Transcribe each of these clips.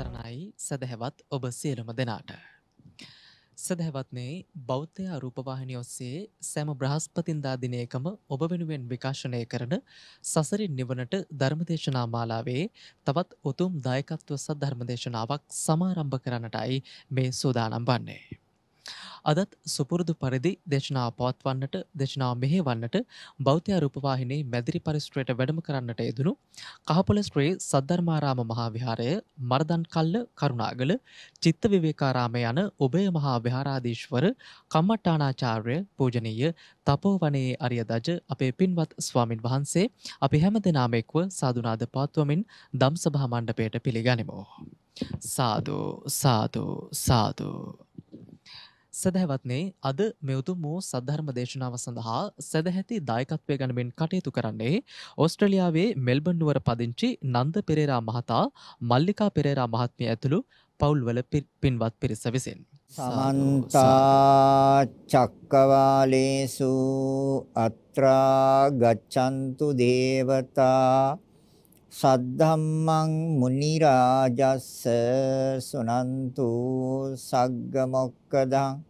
සරණයි සදහැවත් ඔබ සියලුම දෙනාට. සදහැවත්නේ බෞද්ධ රූපවාහිනිය ඔස්සේ සෑම බ්‍රහස්පතින්දා දිනයකම ඔබ වෙනුවෙන් විකාශනය කරන සසරින් නිවනට ධර්මදේශනා මාලාවේ තවත් උතුම් දායකත්ව සද්ධර්මදේශනාවක් සමාරම්භ කරන්නටයි මේ සූදානම් වන්නේ. අදත් සුපුරුදු පරිදි දේශනා පවත්වන්නට දේශනා මෙහෙවන්නට බෞද්ධ රූපවාහිනී මැදිරි පරිශ්‍රයට වැඩම කරන්නට යෙදුණු කහපොළ ශ්‍රී සද්ධර්මාරාම මහා විහාරය මර්දන් කල්ල කරුණාගල චිත්ත විවේකාරාම යන උභය මහා විහාරාධීශ්වර කම්මට්ටානාචාර්ය පූජනීය තපෝවනයේ අරියදජ අපේ පින්වත් ස්වාමින් වහන්සේ අපි හැම දෙනාම එක්ව සාදුනාද පවත්වමින් දම් සභා මණ්ඩපයට පිළිගනිමු. සාදු සාදු සාදු සදහැවත්නේ අද මෙවුතුම් වූ සද්ධර්ම දේශනාව සඳහා සැදැහැති දායකත්වය ගනමින් කටයුතු කරන්නේ ඕස්ට්‍රලියාවේ මෙල්බන් නුවර පදිංචි නන්ද පෙරේරා මහතා මල්ලිකා පෙරේරා මහත්මිය ඇතුළු පවුල්වල පින්වත් පිරිස විසින්. සමන්ත චක්කවාලේසු අත්‍රා ගච්ඡන්තු දේවතා සද්ධම්මං මුනි රාජස්ස සුනන්තු සග්ග මොක්කදං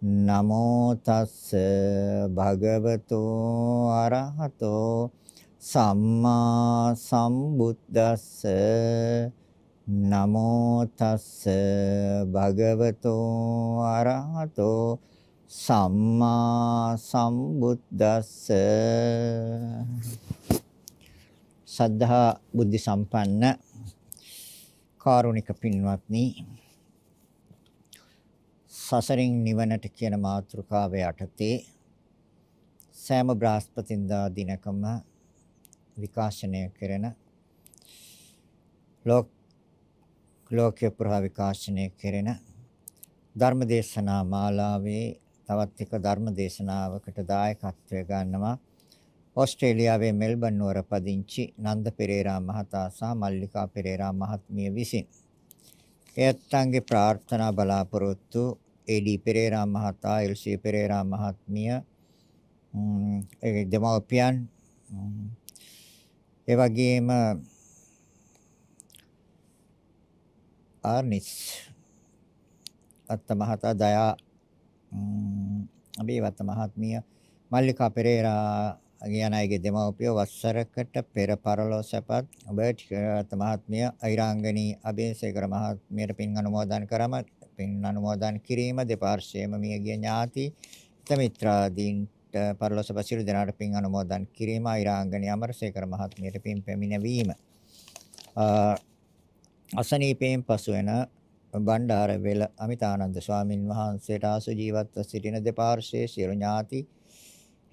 නමෝ තස්ස භගවතෝ අරහතෝ සම්මා සම්බුද්දස්ස. නමෝ තස්ස භගවතෝ අරහතෝ සම්මා සම්බුද්දස්ස. සද්ධා බුද්ධ සම්පන්න කාරුණික පින්වත්නි සසරින් නිවනට කියන මාතෘකාව යටතේ සෑම බ්‍රහස්පතින්දා දිනකම විකාශනය කරන ලෝක ලෝකේ පුරා විකාශනය කරන ධර්මදේශනා මාලාවේ තවත් එක ධර්මදේශනාවකට දායකත්වය ගන්නවා ඕස්ට්‍රේලියාවේ මෙල්බන් නුවර පදිංචි නන්ද පෙරේරා මහතා සහ මල්ලිකා පෙරේරා මහත්මිය විසින්. එයත්න්ගේ ප්‍රාර්ථනා බලාපොරොත්තු ඒඩී පෙරේරා මහතා එල්සී පෙරේරා මහත්මිය ඒ දෙමව්පියන් mm. ඒ වගේම ආර්නිස් අත්ත මහතා දයා mm, අබේවත්ත මහත්මිය මල්ලිකා පෙරේරා කියන අයගේ දෙමව්පිය වස්සරකට පෙර පරලෝ සැපත් ඔබට මහත්මිය අයිරාංගනී අබේසේකර මහත්මියට පින් අනුමෝදන් කරම පින් අනුමෝදන් කිරීම දෙපාර්ශ්වයේම මියගිය ඥාති මිත්‍රාදීන්ට පරලෝසප සියලු දෙනාට පින් අනුමෝදන් කිරීම අයිරාංගනී අමරසේකර මහත්මියට පින් පැමිණවීම. අසනීපයෙන් පසු වෙන බණ්ඩාර වෙල අමිතානන්ද ස්වාමින් වහන්සේට ආසු ජීවත්ව සිටින දෙපාර්ශ්වයේ සියලු ඥාති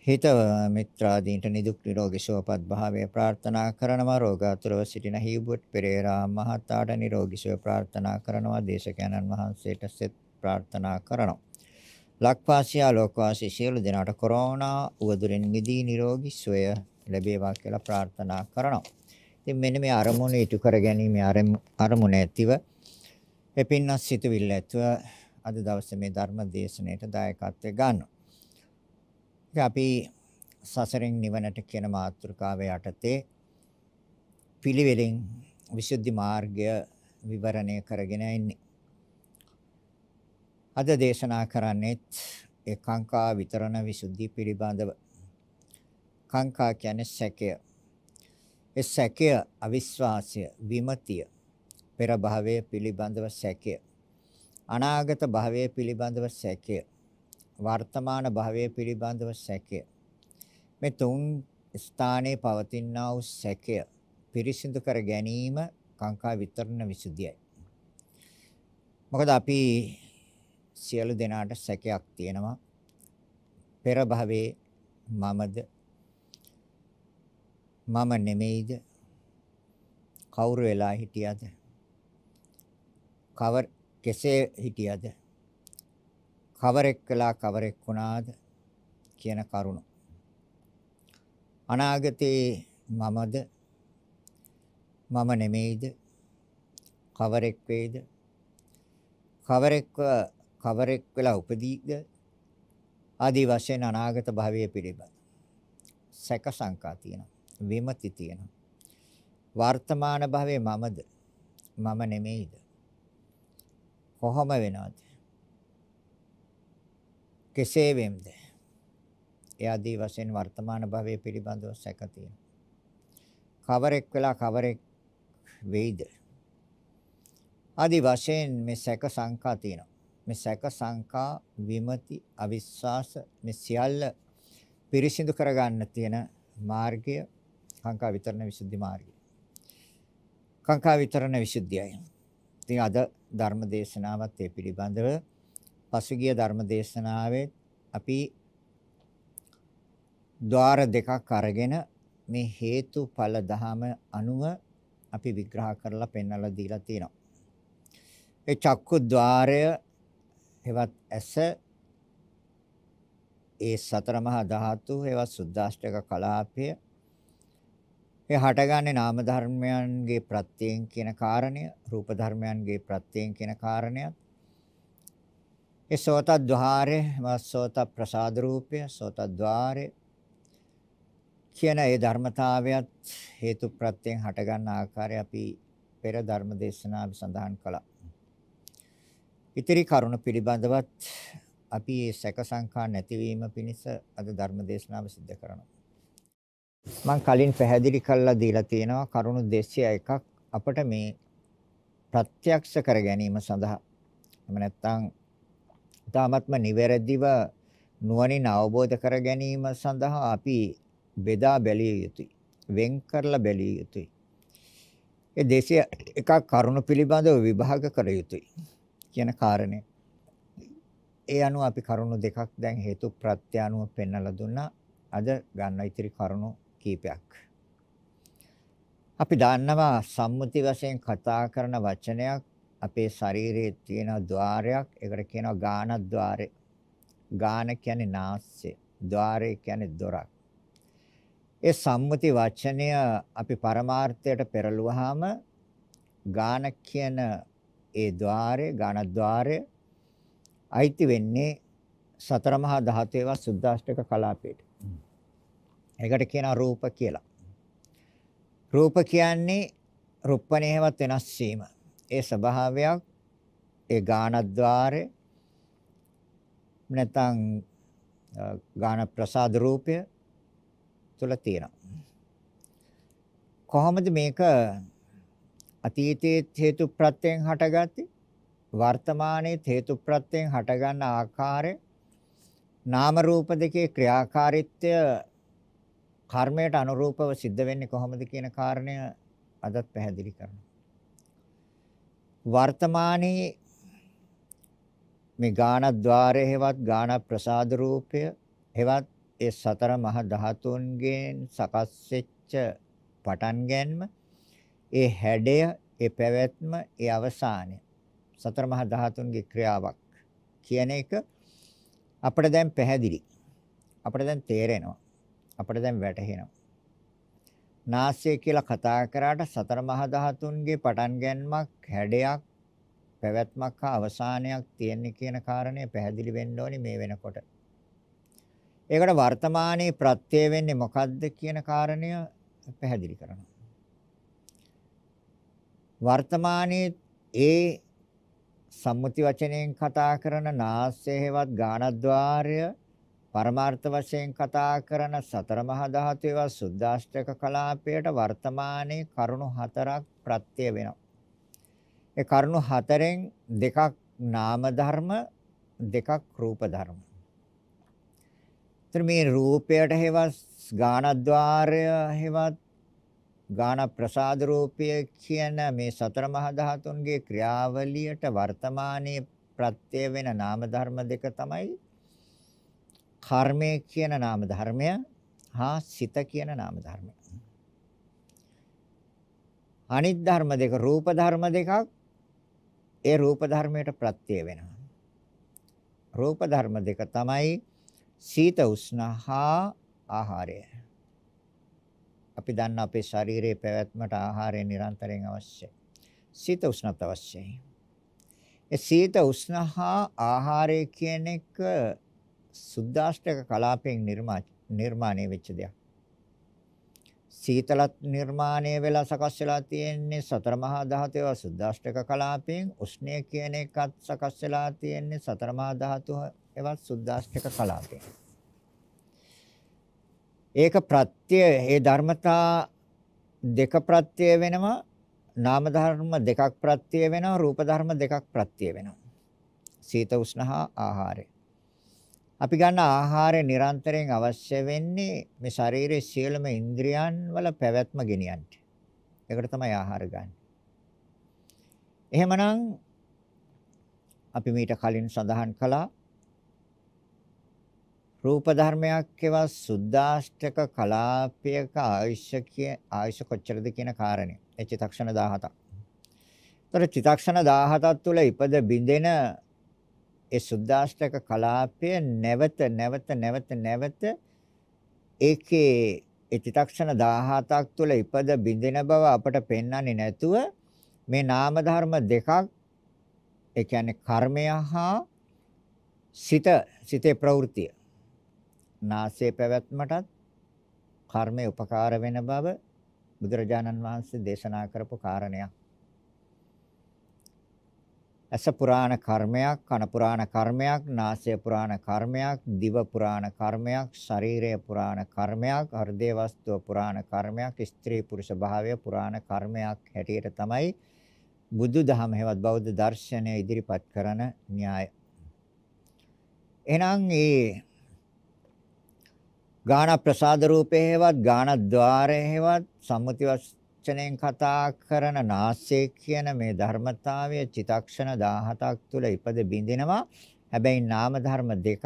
හිත මිත්‍රාදීන්ට නිදුක් නිරෝගී සුවපත් භාවය ප්‍රාර්ථනා කරනවා. රෝගාතුරව සිටින හිබුට් පෙරේරා මහතාට නිරෝගී සුව ප්‍රාර්ථනා කරනවා. දේශකයන්න් වහන්සේට සෙත් ප්‍රාර්ථනා කරනවා. ලක්වාසියා ලෝකවාසී සියලු දෙනාට කොරෝනා උවදුරින් මිදී නිරෝගී සුවය ලැබේවා කියලා ප්‍රාර්ථනා කරනවා. ඉතින් මෙන්න මේ අරමුණ ඉටු කර ගැනීම අරමුණ ඇතිව එපින්නස් සිටවිල්ල ඇතුව අද දවසේ මේ ධර්ම දේශනාවට දායකත්වය ගන්නවා. අපි සසරෙන් නිවනට කියන මාතෘකාව යටතේ පිළිවෙලින් විසුද්ධි මාර්ගය විවරණය කරගෙන ඉන්නේ. අද දේශනා කරන්නේත් ඒ කාංකා විතරණ විසුද්ධි පිළිබඳව. කාංකා කියන්නේ සැකය. ඒ සැකය අවිශ්වාසය, විමතිය, පෙර භවයේ පිළිබඳව සැකය. අනාගත භවයේ පිළිබඳව සැකය. වර්තමාන භවයේ පිළිබඳව සැකය. මේ තුන් ස්ථානයේ පවතිනා වූ සැකය පිරිසිදු කර ගැනීම කාංකා විතරණ විසුද්ධියයි. මොකද අපි සියලු දෙනාට සැකයක් තියෙනවා. පෙර භවයේ මමද මම නෙමෙයිද කවුරු වෙලා හිටියද කවර කෙසේ හිටියද කවරෙක් කළා කවරෙක් වුණාද කියන කරුණ. අනාගතේ මමද මම නෙමෙයිද? කවරෙක් වේද? කවරෙක්ව කවරෙක් වෙලා උපදීද? ආදී වශයෙන් අනාගත භවයේ පිළිබඳ සැක සංකා තියෙනවා විමති තියෙනවා. වර්තමාන භවයේ මමද මම නෙමෙයිද? කොහොම වෙනවද? කෙසේ වෙම්ද එයාදී වශයෙන් වර්තමාන භවයේ පිළිබඳව සැක තියෙනවා කවරෙක් වෙලා කවරෙක් වෙයිද ආදී වශයෙන් මේ සැක සංකා තියෙනවා මේ සැක සංකා විමති අවිශ්වාස මේ සියල්ල පිරිසිදු කරගන්න තියෙන මාර්ගය කාංකා විතරණ විසුද්ධි මාර්ගය. කාංකා විතරණ විසුද්ධියයි. ඉතින් අද ධර්ම දේශනාවත් ඒ පිළිබඳව පසුගිය ධර්ම දේශනාවේ අපි ద్వාර දෙකක් අරගෙන මේ හේතුඵල ධහම අනුව අපි විග්‍රහ කරලා පෙන්වලා දීලා තියෙනවා. ඒ චක්කු ద్వාරය හෙවත් ඇස ඒ සතර මහා ධාතු හෙවත් සුද්දාෂ්ටක කලාපය ඒ හටගන්නේ නාම ධර්මයන්ගේ ප්‍රත්‍යයෙන් කියන කාරණය, රූප ධර්මයන්ගේ ප්‍රත්‍යයෙන් කියන කාරණයත් ඒ සෝතද්්වාරය සෝත ප්‍රසාද රූපය සෝතද්්වාරය කියන ඒ ධර්මතාවයත් හේතු ප්‍රත්‍යයෙන් හටගන්න ආකාරය අපි පෙර ධර්ම දේශනාවේ සඳහන් කළා. ඉතිරි කරුණ පිළිබඳවත් අපි මේ සැක සංකා නැතිවීම පිණිස අද ධර්ම දේශනාව සිදු කරනවා. මම කලින් පැහැදිලි කරලා දීලා තියෙනවා කරුණු 201ක් අපිට මේ ප්‍රත්‍යක්ෂ කර ගැනීම සඳහා එහෙම නැත්නම් තාමත්ම නිවැරදිව නුවණින් අවබෝධ කර ගැනීම සඳහා අපි බෙදා බැලිය යුතුයි. වෙන් කරලා බැලිය යුතුයි. ඒ 201ක් කරුණු පිළිබඳව විභාග කර යුතුයි. කියන කාරණය. ඒ අනුව අපි කරුණු දෙකක් දැන් හේතු ප්‍රත්‍ය අනුව පෙන්වලා දුන්නා. අද ගන්න ඉතිරි කරුණු කීපයක්. අපි දන්නවා සම්මුති වශයෙන් කතා කරන වචනයක් අපේ ශරීරයේ තියෙන ద్వාරයක් ඒකට කියනවා ගාන ద్వාරය. ගාන කියන්නේ නාස්‍ය, ద్వාරය කියන්නේ දොරක්. ඒ සම්මුති වචනය අපි පරමාර්ථයට පෙරළුවාම ගාන කියන ඒ ద్వාරය, ගාන ద్వාරය අයිති වෙන්නේ සතර මහා ධාතේවා සුද්දාෂ්ටක කලාපයට. ඒකට කියනවා රූප කියලා. රූප කියන්නේ රුප්පණේවත් වෙනස් වීම. ඒ ස්වභාවයක් ඒ ඝනද්්වාරය නැත්නම් ඝන ප්‍රසාද රූපය තුල තියෙනවා. කොහොමද මේක අතීතයේ හේතු ප්‍රත්‍යයෙන් හටගත්තේ වර්තමානයේ හේතු ප්‍රත්‍යයෙන් හටගන්න ආකාරය නාම රූප දෙකේ ක්‍රියාකාරීත්වය කර්මයට අනුරූපව සිද්ධ වෙන්නේ කොහොමද කියන කාරණය අදත් පැහැදිලි කරනවා වර්තමානයේ මේ ගානද්්වාරය හෙවත් ගාන ප්‍රසාද රූපය හෙවත් ඒ සතර මහා ධාතුන්ගෙන් සකස් වෙච්ච පටන් ගැනීම ඒ හැඩය, ඒ පැවැත්ම, ඒ අවසානය සතර මහා ධාතුන්ගේ ක්‍රියාවක් කියන එක අපිට දැන් පැහැදිලි. අපිට දැන් තේරෙනවා. අපිට දැන් වැටහෙනවා. නාසය කියලා කතා කරාට සතර මහා ධාතුන්ගේ පටන් ගැනීමක්, හැඩයක්, පැවැත්මක් හා අවසානයක් තියෙන කියන කාරණය පැහැදිලි වෙන්න ඕනි මේ වෙනකොට. ඒකට වර්තමානයේ ප්‍රත්‍ය වෙන්නේ මොකද්ද කියන කාරණය පැහැදිලි කරනවා. වර්තමානයේ ඒ සම්මුති වචනයෙන් කතා කරන නාසය හේවත් ගානද්්වාරය පරමාර්ථ වශයෙන් කතා කරන සතර මහා ධාතු ඒවා සුද්දාෂ්ටක කලාපයට වර්තමානයේ කරුණු හතරක් ප්‍රත්‍ය වෙනවා. ඒ කරුණු හතරෙන් දෙකක් නාම ධර්ම දෙකක් රූප ධර්ම. මේ රූපයට හේවත් ගානද්්වාරය හේවත් ගාන ප්‍රසාද රූපය කියන මේ සතර මහා ධාතුන්ගේ ක්‍රියාවලියට වර්තමානයේ ප්‍රත්‍ය වෙන නාම ධර්ම දෙක තමයි කර්මය කියන නාම ධර්මය හා සිත කියන නාම ධර්මය. අනිත් ධර්ම දෙක රූප ධර්ම දෙකක් ඒ රූප ධර්මයට ප්‍රත්‍ය වෙනවා. රූප ධර්ම දෙක තමයි සීත උෂ්ණ හා ආහාරය. අපි දන්න අපේ ශරීරයේ පැවැත්මට ආහාරය නිරන්තරයෙන් අවශ්‍යයි. සීත උෂ්ණත් අවශ්‍යයි. ඒ සීත උෂ්ණ හා ආහාරය කියන එක සුද්දාෂ්ටක කලාපයෙන් නිර්මාණය වෙච්ච දෙයක්. සීතලත් නිර්මාණය වෙලා සකස් වෙලා තියෙන්නේ සතර මහා ධාතු ඒවා සුද්දාෂ්ටක කලාපයෙන් උෂ්ණය කියන එකත් සකස් වෙලා තියෙන්නේ සතර මහා ධාතු ඒවා සුද්දාෂ්ටක කලාපයෙන්. ඒක ප්‍රත්‍ය ඒ ධර්මතා දෙක ප්‍රත්‍ය වෙනවා නාම ධර්ම දෙකක් ප්‍රත්‍ය වෙනවා රූප ධර්ම දෙකක් ප්‍රත්‍ය වෙනවා. සීත උෂ්ණ හා ආහාරය. අපි ගන්න ආහාරය නිරන්තරයෙන් අවශ්‍ය වෙන්නේ මේ ශරීරයේ සියලුම ඉන්ද්‍රියන් වල පැවැත්ම ගෙනියන්න. ඒකට තමයි ආහාර ගන්න. එහෙමනම් අපි මීට කලින් සඳහන් කළා රූප ධර්මයක් ඒවා සුද්දාෂ්ටක කලාපයක ආයුෂ කිය ආයුෂ කොච්චරද කියන කාරණේ. ඒ චිතක්ෂණ 17ක්. ତර චිතක්ෂණ 17ක් තුළ ඉපද බිඳෙන ඒ සුද්දාෂ්ටක කලාපය නැවත නැවත නැවත නැවත ඒකේ ඒ චිතක්ෂණ 17ක් තුළ ඉපද බිඳින බව අපට පෙන්වන්නේ නැතුව මේ නාම ධර්ම දෙකක් ඒ කියන්නේ කර්මය හා සිත සිතේ ප්‍රවෘත්තිය. නාසයේ පැවැත්මටත් කර්මය උපකාර වෙන බව බුදුරජාණන් වහන්සේ දේශනා කරපු කාරණයක්. ඇස පුරාණ කර්මයක්, කන පුරාණ කර්මයක්, නාසය පුරාණ කර්මයක්, දිව පුරාණ කර්මයක්, ශරීරය පුරාණ කර්මයක්, හෘදේ වස්තුව පුරාණ කර්මයක්, ස්ත්‍රී පුරුෂ භාවය පුරාණ කර්මයක් හැටියට තමයි බුදු දහම හේවත් බෞද්ධ දර්ශනය ඉදිරිපත් කරන න්‍යාය. එහෙනම් ඒ ගාන ප්‍රසාද රූපේ හේවත් ගාන ద్వාරේ හේවත් සම්මුති වචනයෙන් කතා කරන නාසය කියන මේ ධර්මතාවය චිතක්ෂණ 17ක් තුල ඉපද බින්දිනවා. හැබැයි නාම ධර්ම දෙකක්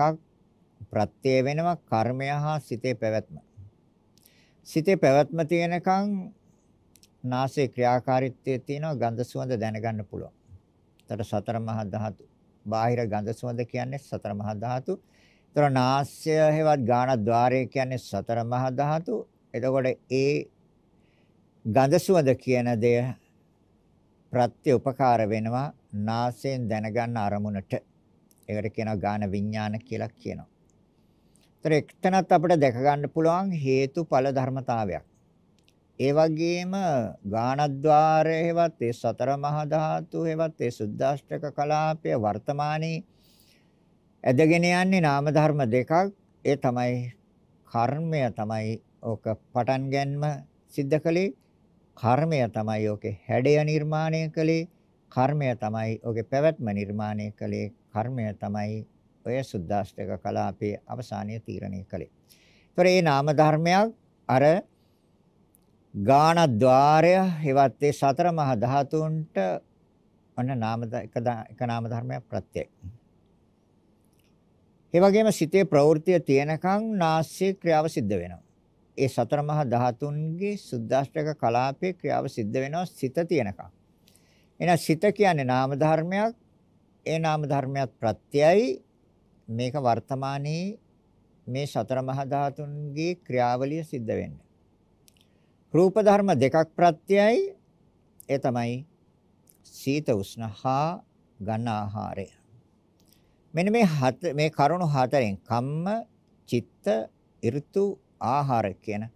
ප්‍රත්‍ය වෙනවා කර්මය හා සිතේ පැවැත්ම. සිතේ පැවැත්ම තියෙනකන් නාසයේ ක්‍රියාකාරීත්වයේ තියෙනවා ගන්ධ සුවඳ දැනගන්න පුළුවන්. ඒතර සතර මහා ධාතු. බාහිර ගන්ධ සුවඳ කියන්නේ සතර මහා ධාතු. ඒතර නාස්‍ය හේවත් ගාන ద్వාරය කියන්නේ සතර මහා ධාතු. එතකොට ඒ ගඳ සුවඳ කියන දෙය ප්‍රත්‍ය උපකාර වෙනවා නාසයෙන් දැනගන්න අරමුණට. ඒකට කියනවා ගාන විඥාන කියලා කියනවා. ඒතර එක්තනත් අපිට දැක ගන්න පුළුවන් හේතුඵල ධර්මතාවයක්. ඒ වගේම ගානද්්වාරයේවත් ඒ සතර මහා ධාතු හේවත් ඒ සුද්දාෂ්ටක කලාපය වර්තමානයේ ඇදගෙන යන්නේ නාම ධර්ම දෙකක්. ඒ තමයි කර්මය තමයි ඕක පටන් ගැනීම සිද්ධ කළේ කර්මය තමයි ඔකේ හැඩය නිර්මාණය කළේ කර්මය තමයි ඔකේ පැවැත්ම නිර්මාණය කළේ කර්මය තමයි ඔය සුද්දාෂ්ටක කලාපයේ අවසානය තීරණය කළේ. ඒතර මේ නාම ධර්මයක් අර ගාන ద్వාරය හෙවත් ඒ සතර මහා ධාතුන්ට අන්න නාම එක එක නාම ධර්මයක් ප්‍රත්‍යය. ඒ වගේම සිතේ ප්‍රවෘත්තිය තියෙනකන් නාස්‍ය ක්‍රියාව සිද්ධ වෙනවා. ඒ සතර මහා ධාතුන්ගේ සුද්දාෂ්ටක කලාපේ ක්‍රියාව සිද්ධ වෙනවා සිත තියෙනකම්. එහෙනම් සිත කියන්නේ නාම ධර්මයක්. ඒ නාම ධර්මයක් ප්‍රත්‍යයයි මේක වර්තමානයේ මේ සතර මහා ධාතුන්ගේ ක්‍රියාවලිය සිද්ධ වෙන්නේ. රූප ධර්ම දෙකක් ප්‍රත්‍යයයි ඒ තමයි සීත උෂ්ණ හා ඝන ආහාරය. මෙන්න මේ මේ කරුණු හතරෙන් කම්ම, චිත්ත, ඍතු, ආහාර කියන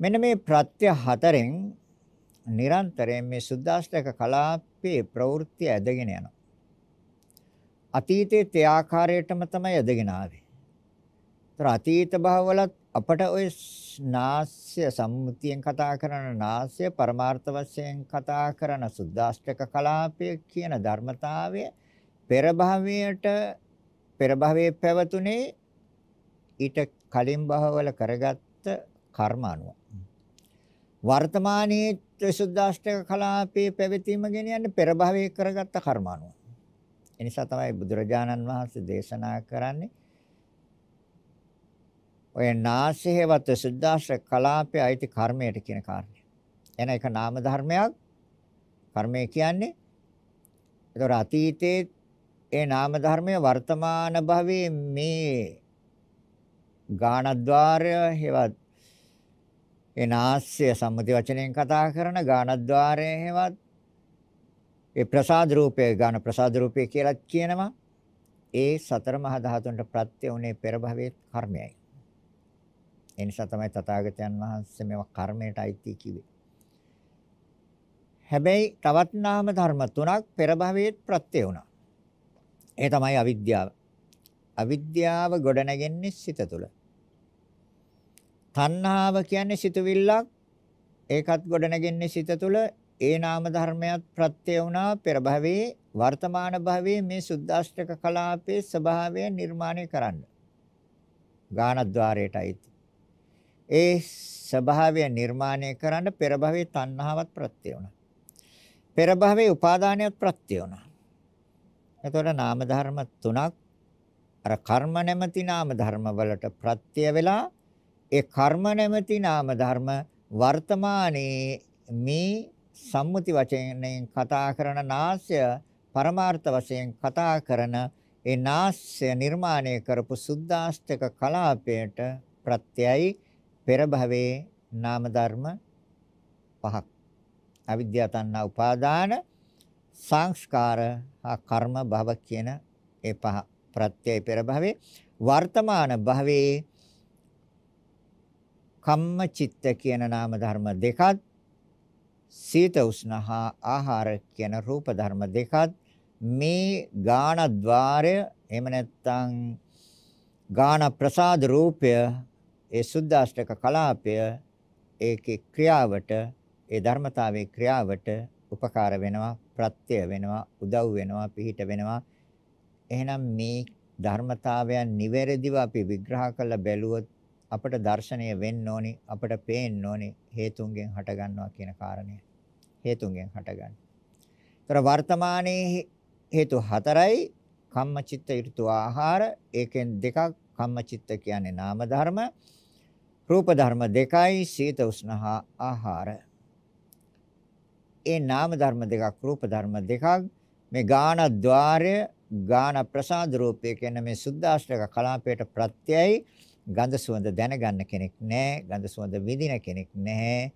මෙන්න මේ ප්‍රත්‍ය හතරෙන් නිරන්තරයෙන් මේ සුද්දාෂ්ටක කලාපයේ ප්‍රවෘත්ති ඇදගෙන යනවා. අතීතයේ තේ ආකාරයටම තමයි ඇදගෙන ආවේ. ඒතර අතීත භවවලත් අපට ওই නාස්‍ය සම්මුතියෙන් කතා කරන නාස්‍ය පරමාර්ථ වශයෙන් කතා කරන සුද්දාෂ්ටක කලාපය කියන ධර්මතාවය පෙර භවයට පෙර භවයේ පැවතුනේ ඊට කලින් භවවල කරගත්ත කර්ම අනුව වර්තමානයේ ත්‍රිසුද්දාෂ්ටක කලාපයේ පැවතීම ගෙනියන්නේ පෙර භවයේ කරගත්ත කර්ම අනුව. ඒ නිසා තමයි බුදුරජාණන් වහන්සේ දේශනා කරන්නේ ඔය නාසයේවත් සුද්දාෂ්ටක කලාපයේ අයිති කර්මයට කියන කාරණය. එන එක නාම ධර්මයක් කර්මය කියන්නේ ඒතර අතීතයේ ඒ නාම ධර්මය වර්තමාන භවයේ මේ ගානද්්වාරය හේවත් ඒ නාස්‍ය සම්මුති වචනයෙන් කතා කරන ගානද්්වාරය හේවත් ඒ ප්‍රසාද රූපය ගාන ප්‍රසාද රූපය කියලා කියනවා ඒ සතර මහා ධාතුන්ට ප්‍රත්‍ය උනේ පෙර භවයේ කර්මයයි. ඒ නිසා තමයි තථාගතයන් වහන්සේ මේවා කර්මයට අයිති කිව්වේ. හැබැයි තවත් නාම ධර්ම තුනක් පෙර භවයේ ප්‍රත්‍ය වුණා. ඒ තමයි අවිද්‍යාව. අවිද්‍යාව ගොඩනැගෙන්නේ සිත තුළ. තණ්හාව කියන්නේ සිතුවිල්ලක්. ඒකත් ගොඩනැගෙන්නේ සිත තුළ. ඒ නාම ධර්මයක් ප්‍රත්‍ය වුණා පෙර භවයේ වර්තමාන භවයේ මේ සුද්දාෂ්ටක කලාපයේ ස්වභාවය නිර්මාණය කරන්න. ගානද්්වාරයටයි. ඒ ස්වභාවය නිර්මාණය කරන්න පෙර භවයේ තණ්හාවත් ප්‍රත්‍ය වුණා. පෙර භවයේ උපාදානයත් ප්‍රත්‍ය වුණා. එතකොට නාම ධර්ම තුනක් අර කර්ම නැමැති නාම ධර්ම වලට ප්‍රත්‍ය වෙලා ඒ කර්ම නැමැති නාම ධර්ම වර්තමානයේ මේ සම්මුති වචනයෙන් කතා කරන නාස්‍ය පරමාර්ථ වශයෙන් කතා කරන ඒ නාස්‍ය නිර්මාණය කරපු සුද්දාස්තක කලාපයට ප්‍රත්‍යයයි පෙර භවයේ නාම ධර්ම පහක්. අවිද්‍යා තණ්හා උපාදාන සංස්කාර හා කර්ම භව කියන ඒ පහ ප්‍රත්‍යය පෙර භවයේ. වර්තමාන භවයේ කම්ම චිත්ත කියන නාම ධර්ම දෙකත් සීත උෂ්ණ හා ආහාර කියන රූප ධර්ම දෙකත් මේ ගාන ద్వාරය එහෙම නැත්නම් ගාන ප්‍රසාද රූපය ඒ සුද්දාෂ්ටක කලාපය ඒකේ ක්‍රියාවට ඒ ධර්මතාවයේ ක්‍රියාවට උපකාර වෙනවා ප්‍රත්‍ය වෙනවා උදව් වෙනවා පිහිට වෙනවා. එහෙනම් මේ ධර්මතාවයන් නිවැරදිව අපි විග්‍රහ කරලා බැලුවොත් අපට දර්ශනය වෙන්න ඕනි අපට පේන්න ඕනි හේතුන්ගෙන් හටගන්නවා කියන කාරණය. හේතුන්ගෙන් හටගන්න. ඒතර වර්තමානයේ හේතු හතරයි කම්මචිත්ත ඍතු ආහාර. ඒකෙන් දෙකක් කම්මචිත්ත කියන්නේ නාම ධර්ම රූප ධර්ම දෙකයි සීත උෂ්ණ ආහාර. ඒ නාම ධර්ම දෙකක් රූප ධර්ම දෙකක් මේ ගාන ద్వාරය ගාන ප්‍රසාද රූපය කියන මේ සුද්දාෂ්ටක කලාපයට ප්‍රත්‍යයයි. ගන්ධ සුවඳ දැනගන්න කෙනෙක් නැහැ ගන්ධ සුවඳ විඳින කෙනෙක් නැහැ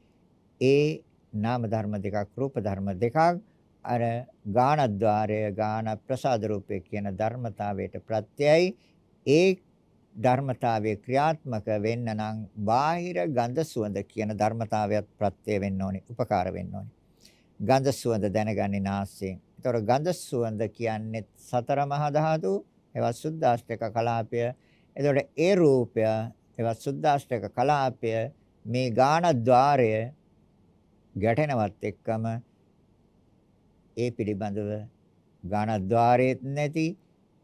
ඒ නාම ධර්ම දෙකක් රූප ධර්ම දෙකක් අර ගාන ద్వාරය ගාන ප්‍රසාද රූපය කියන ධර්මතාවයට ප්‍රත්‍යයයි ඒ ධර්මතාවයේ ක්‍රියාත්මක වෙන්න නම් බාහිර ගන්ධ සුවඳ කියන ධර්මතාවයත් ප්‍රත්‍ය වෙන්න ඕනේ උපකාර වෙන්න ඕනේ ගන්ධ සුවඳ දැනගන්නේ නාසයෙන්. ඒතොර ගන්ධ සුවඳ කියන්නේ සතර මහා ධාතු, ඒවත් සුද්දාෂ්ටක කලාපය. එතකොට ඒ රූපය ඒවත් සුද්දාෂ්ටක කලාපය මේ ගානද්්වාරය ගැටෙනවත් එක්කම ඒ පිළිබඳව ගානද්්වාරයේත් නැති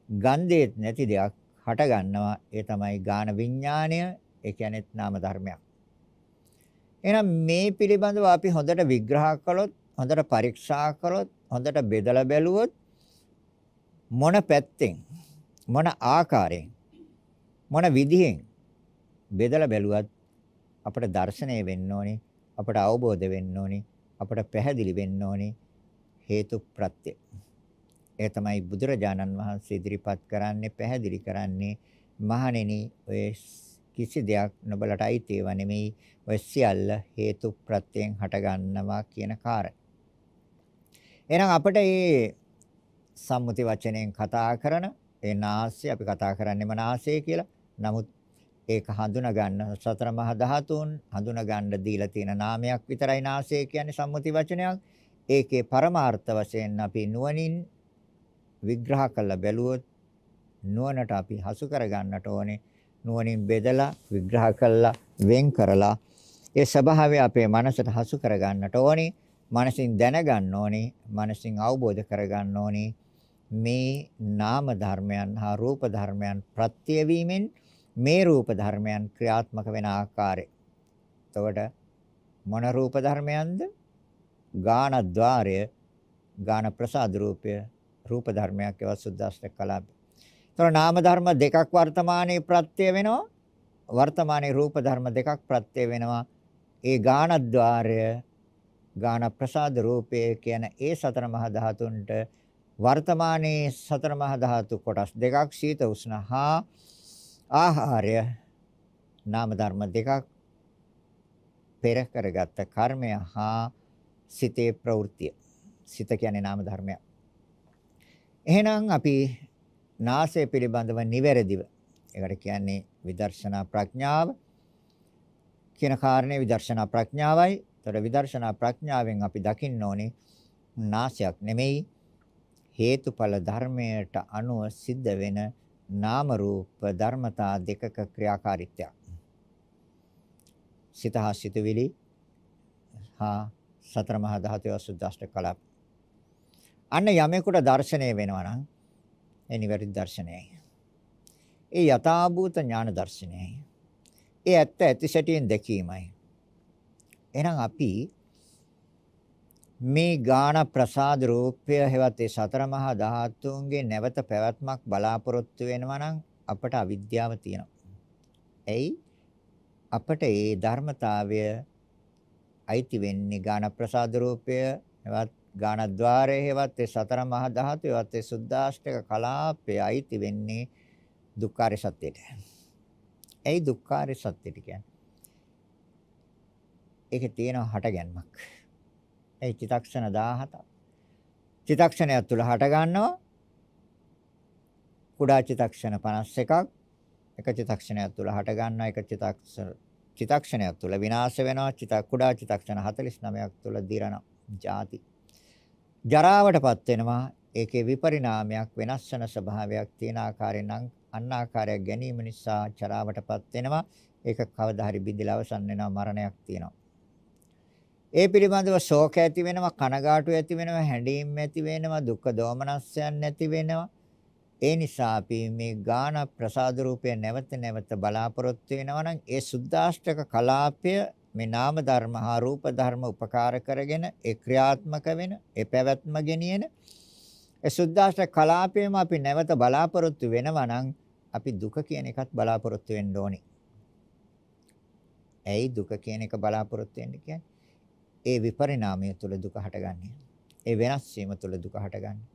ගන්ධයේත් නැති දෙයක් හට ගන්නවා ඒ තමයි ගාන විඥාණය. ඒ කියන්නේත් නාම ධර්මයක්. එහෙනම් මේ පිළිබඳව අපි හොඳට විග්‍රහ කළොත් හොඳට පරීක්ෂා කළොත් හොඳට බෙදලා බැලුවොත් මොන පැත්තෙන් මොන ආකාරයෙන් මොන විදිහෙන් බෙදලා බැලුවත් අපට දර්ශනය වෙන්න ඕනේ අපට අවබෝධ වෙන්න ඕනේ අපට පැහැදිලි වෙන්න ඕනේ හේතු ප්‍රත්‍ය ඒ තමයි බුදුරජාණන් වහන්සේ ඉදිරිපත් කරන්නේ පැහැදිලි කරන්නේ මහණෙනි ඔය කිසි දෙයක් නොබලට අයිති ඒවා නෙමෙයි ඔය සියල්ල හේතු ප්‍රත්‍යයෙන් හටගන්නවා කියන කාරණය එහෙනම් අපිට මේ සම්මුති වචනයෙන් කතා කරන ඒ නාසය අපි කතා කරන්නේම නාසය කියලා. නමුත් ඒක හඳුනා ගන්න සතර මහා ධාතුන් හඳුනා ගන්න දීලා තියෙන නාමයක් විතරයි නාසය කියන්නේ සම්මුති වචනයක්. ඒකේ පරමාර්ථ වශයෙන් අපි නුවණින් විග්‍රහ කරලා බැලුවොත් නුවණට අපි හසු කර ගන්නට ඕනේ. නුවණින් බෙදලා විග්‍රහ කරලා වෙන් කරලා ඒ ස්වභාවය අපේ මනසට හසු කර ගන්නට ඕනේ. මනසින් දැනගන්න ඕනේ, මනසින් අවබෝධ කරගන්න ඕනේ මේ නාම ධර්මයන් හා රූප ධර්මයන් ප්‍රත්‍ය වීමෙන් මේ රූප ධර්මයන් ක්‍රියාත්මක වෙන ආකාරය. එතකොට මොන රූප ධර්මයන්ද? ගාන ద్వාරය, ගාන ප්‍රසාද රූපය, රූප ධර්මයක් ඒවා සුද්දාස්තක කලාප. එතකොට නාම ධර්ම දෙකක් වර්තමානයේ ප්‍රත්‍ය වෙනවා. වර්තමානයේ රූප ධර්ම දෙකක් ප්‍රත්‍ය වෙනවා. ඒ ගාන ద్వාරය, ගාන ප්‍රසාද රූපය කියන ඒ සතර මහා ධාතුන්ට වර්තමානයේ සතර මහා ධාතු කොටස් දෙකක් සීත උෂ්ණ හා ආහාරය නාම ධර්ම දෙකක් පෙර කරගත්ත කර්මය හා සිතේ ප්‍රවෘත්තිය. සිත කියන්නේ නාම ධර්මයක්. එහෙනම් අපි නාසය පිළිබඳව නිවැරදිව ඒකට කියන්නේ විදර්ශනා ප්‍රඥාව කියන කාරණේ විදර්ශනා ප්‍රඥාවයි. ඒතර විදර්ශනා ප්‍රඥාවෙන් අපි දකින්න ඕනේ නාසයක් නෙමෙයි හේතුඵල ධර්මයට අනුව සිද්ධ වෙන නාම රූප ධර්මතා දෙකක ක්‍රියාකාරීත්වයක්. සිත හා සිතුවිලි හා සතර මහා ධාතු සුද්දාෂ්ට කලප. අන්න යමෙකුට දර්ශනය වෙනවා නම් ඒ නිවැරදි දර්ශනයයි. ඒ යථාභූත ඥාන දර්ශනයයි. ඒ ඇත්ත ඇතිසැටියෙන් දැකීමයි. එහෙනම් අපි මේ ගාන ප්‍රසාද රූපය හෙවත් ඒ සතර මහා ධාතුන්ගේ නැවත පැවැත්මක් බලාපොරොත්තු වෙනවා නම් අපට අවිද්‍යාව තියෙනවා. එයි අපට ඒ ධර්මතාවය අයිති වෙන්නේ ගාන ප්‍රසාද රූපය හෙවත් ගානද්්වාරයේ හෙවත් ඒ සතර මහා ධාතු හෙවත් ඒ සුද්දාෂ්ටක කලාපය අයිති වෙන්නේ දුක්ඛාර සත්‍යයට. එයි දුක්ඛාර සත්‍යයට කියන්නේ. ඒකේ තියෙන හටගැන්මක්. ඒ චිතක්ෂණ 17ක්. චිතක්ෂණයක් තුල හට ගන්නවා. කුඩා චිතක්ෂණ 51ක්. එක චිතක්ෂණයක් තුල හට ගන්නවා. එක චිතක්ෂණ චිතක්ෂණයක් තුල විනාශ වෙනවා. චිත කුඩා චිතක්ෂණ 49ක් තුල දිරනවා. ಜಾති. ජරාවටපත් වෙනවා. ඒකේ විපරිණාමයක් වෙනස් වෙන ස්වභාවයක් තියෙන ආකාරයෙන් අන්න ආකාරයක් ගැනීම නිසා ජරාවටපත් වෙනවා. ඒක කවදා හරි බිඳිලා අවසන් වෙනවා මරණයක් තියෙනවා. ඒ පිළිබඳව ශෝක ඇති වෙනවා, කනගාටු ඇති වෙනවා, හැඬීම් ඇති වෙනවා, දුක්ඛ දෝමනස්යන් ඇති වෙනවා. ඒ නිසා අපි මේ ගාන ප්‍රසාද රූපය නැවත නැවත බලාපොරොත්තු වෙනවා නම් ඒ සුද්දාෂ්ටක කලාපය මේ නාම ධර්ම හා රූප ධර්ම උපකාර කරගෙන ඒ ක්‍රියාත්මක වෙන ඒ පැවැත්ම ගෙනියන ඒ සුද්දාෂ්ටක කලාපයම අපි නැවත බලාපොරොත්තු වෙනවා නම් අපි දුක කියන එකත් බලාපොරොත්තු වෙන්න ඕනේ. ඇයි දුක කියන එක බලාපොරොත්තු වෙන්න කියන්නේ? ඒ විපරිණාමය තුළ දුක හටගන්නේ. ඒ වෙනස් වීම තුළ දුක හටගන්නේ.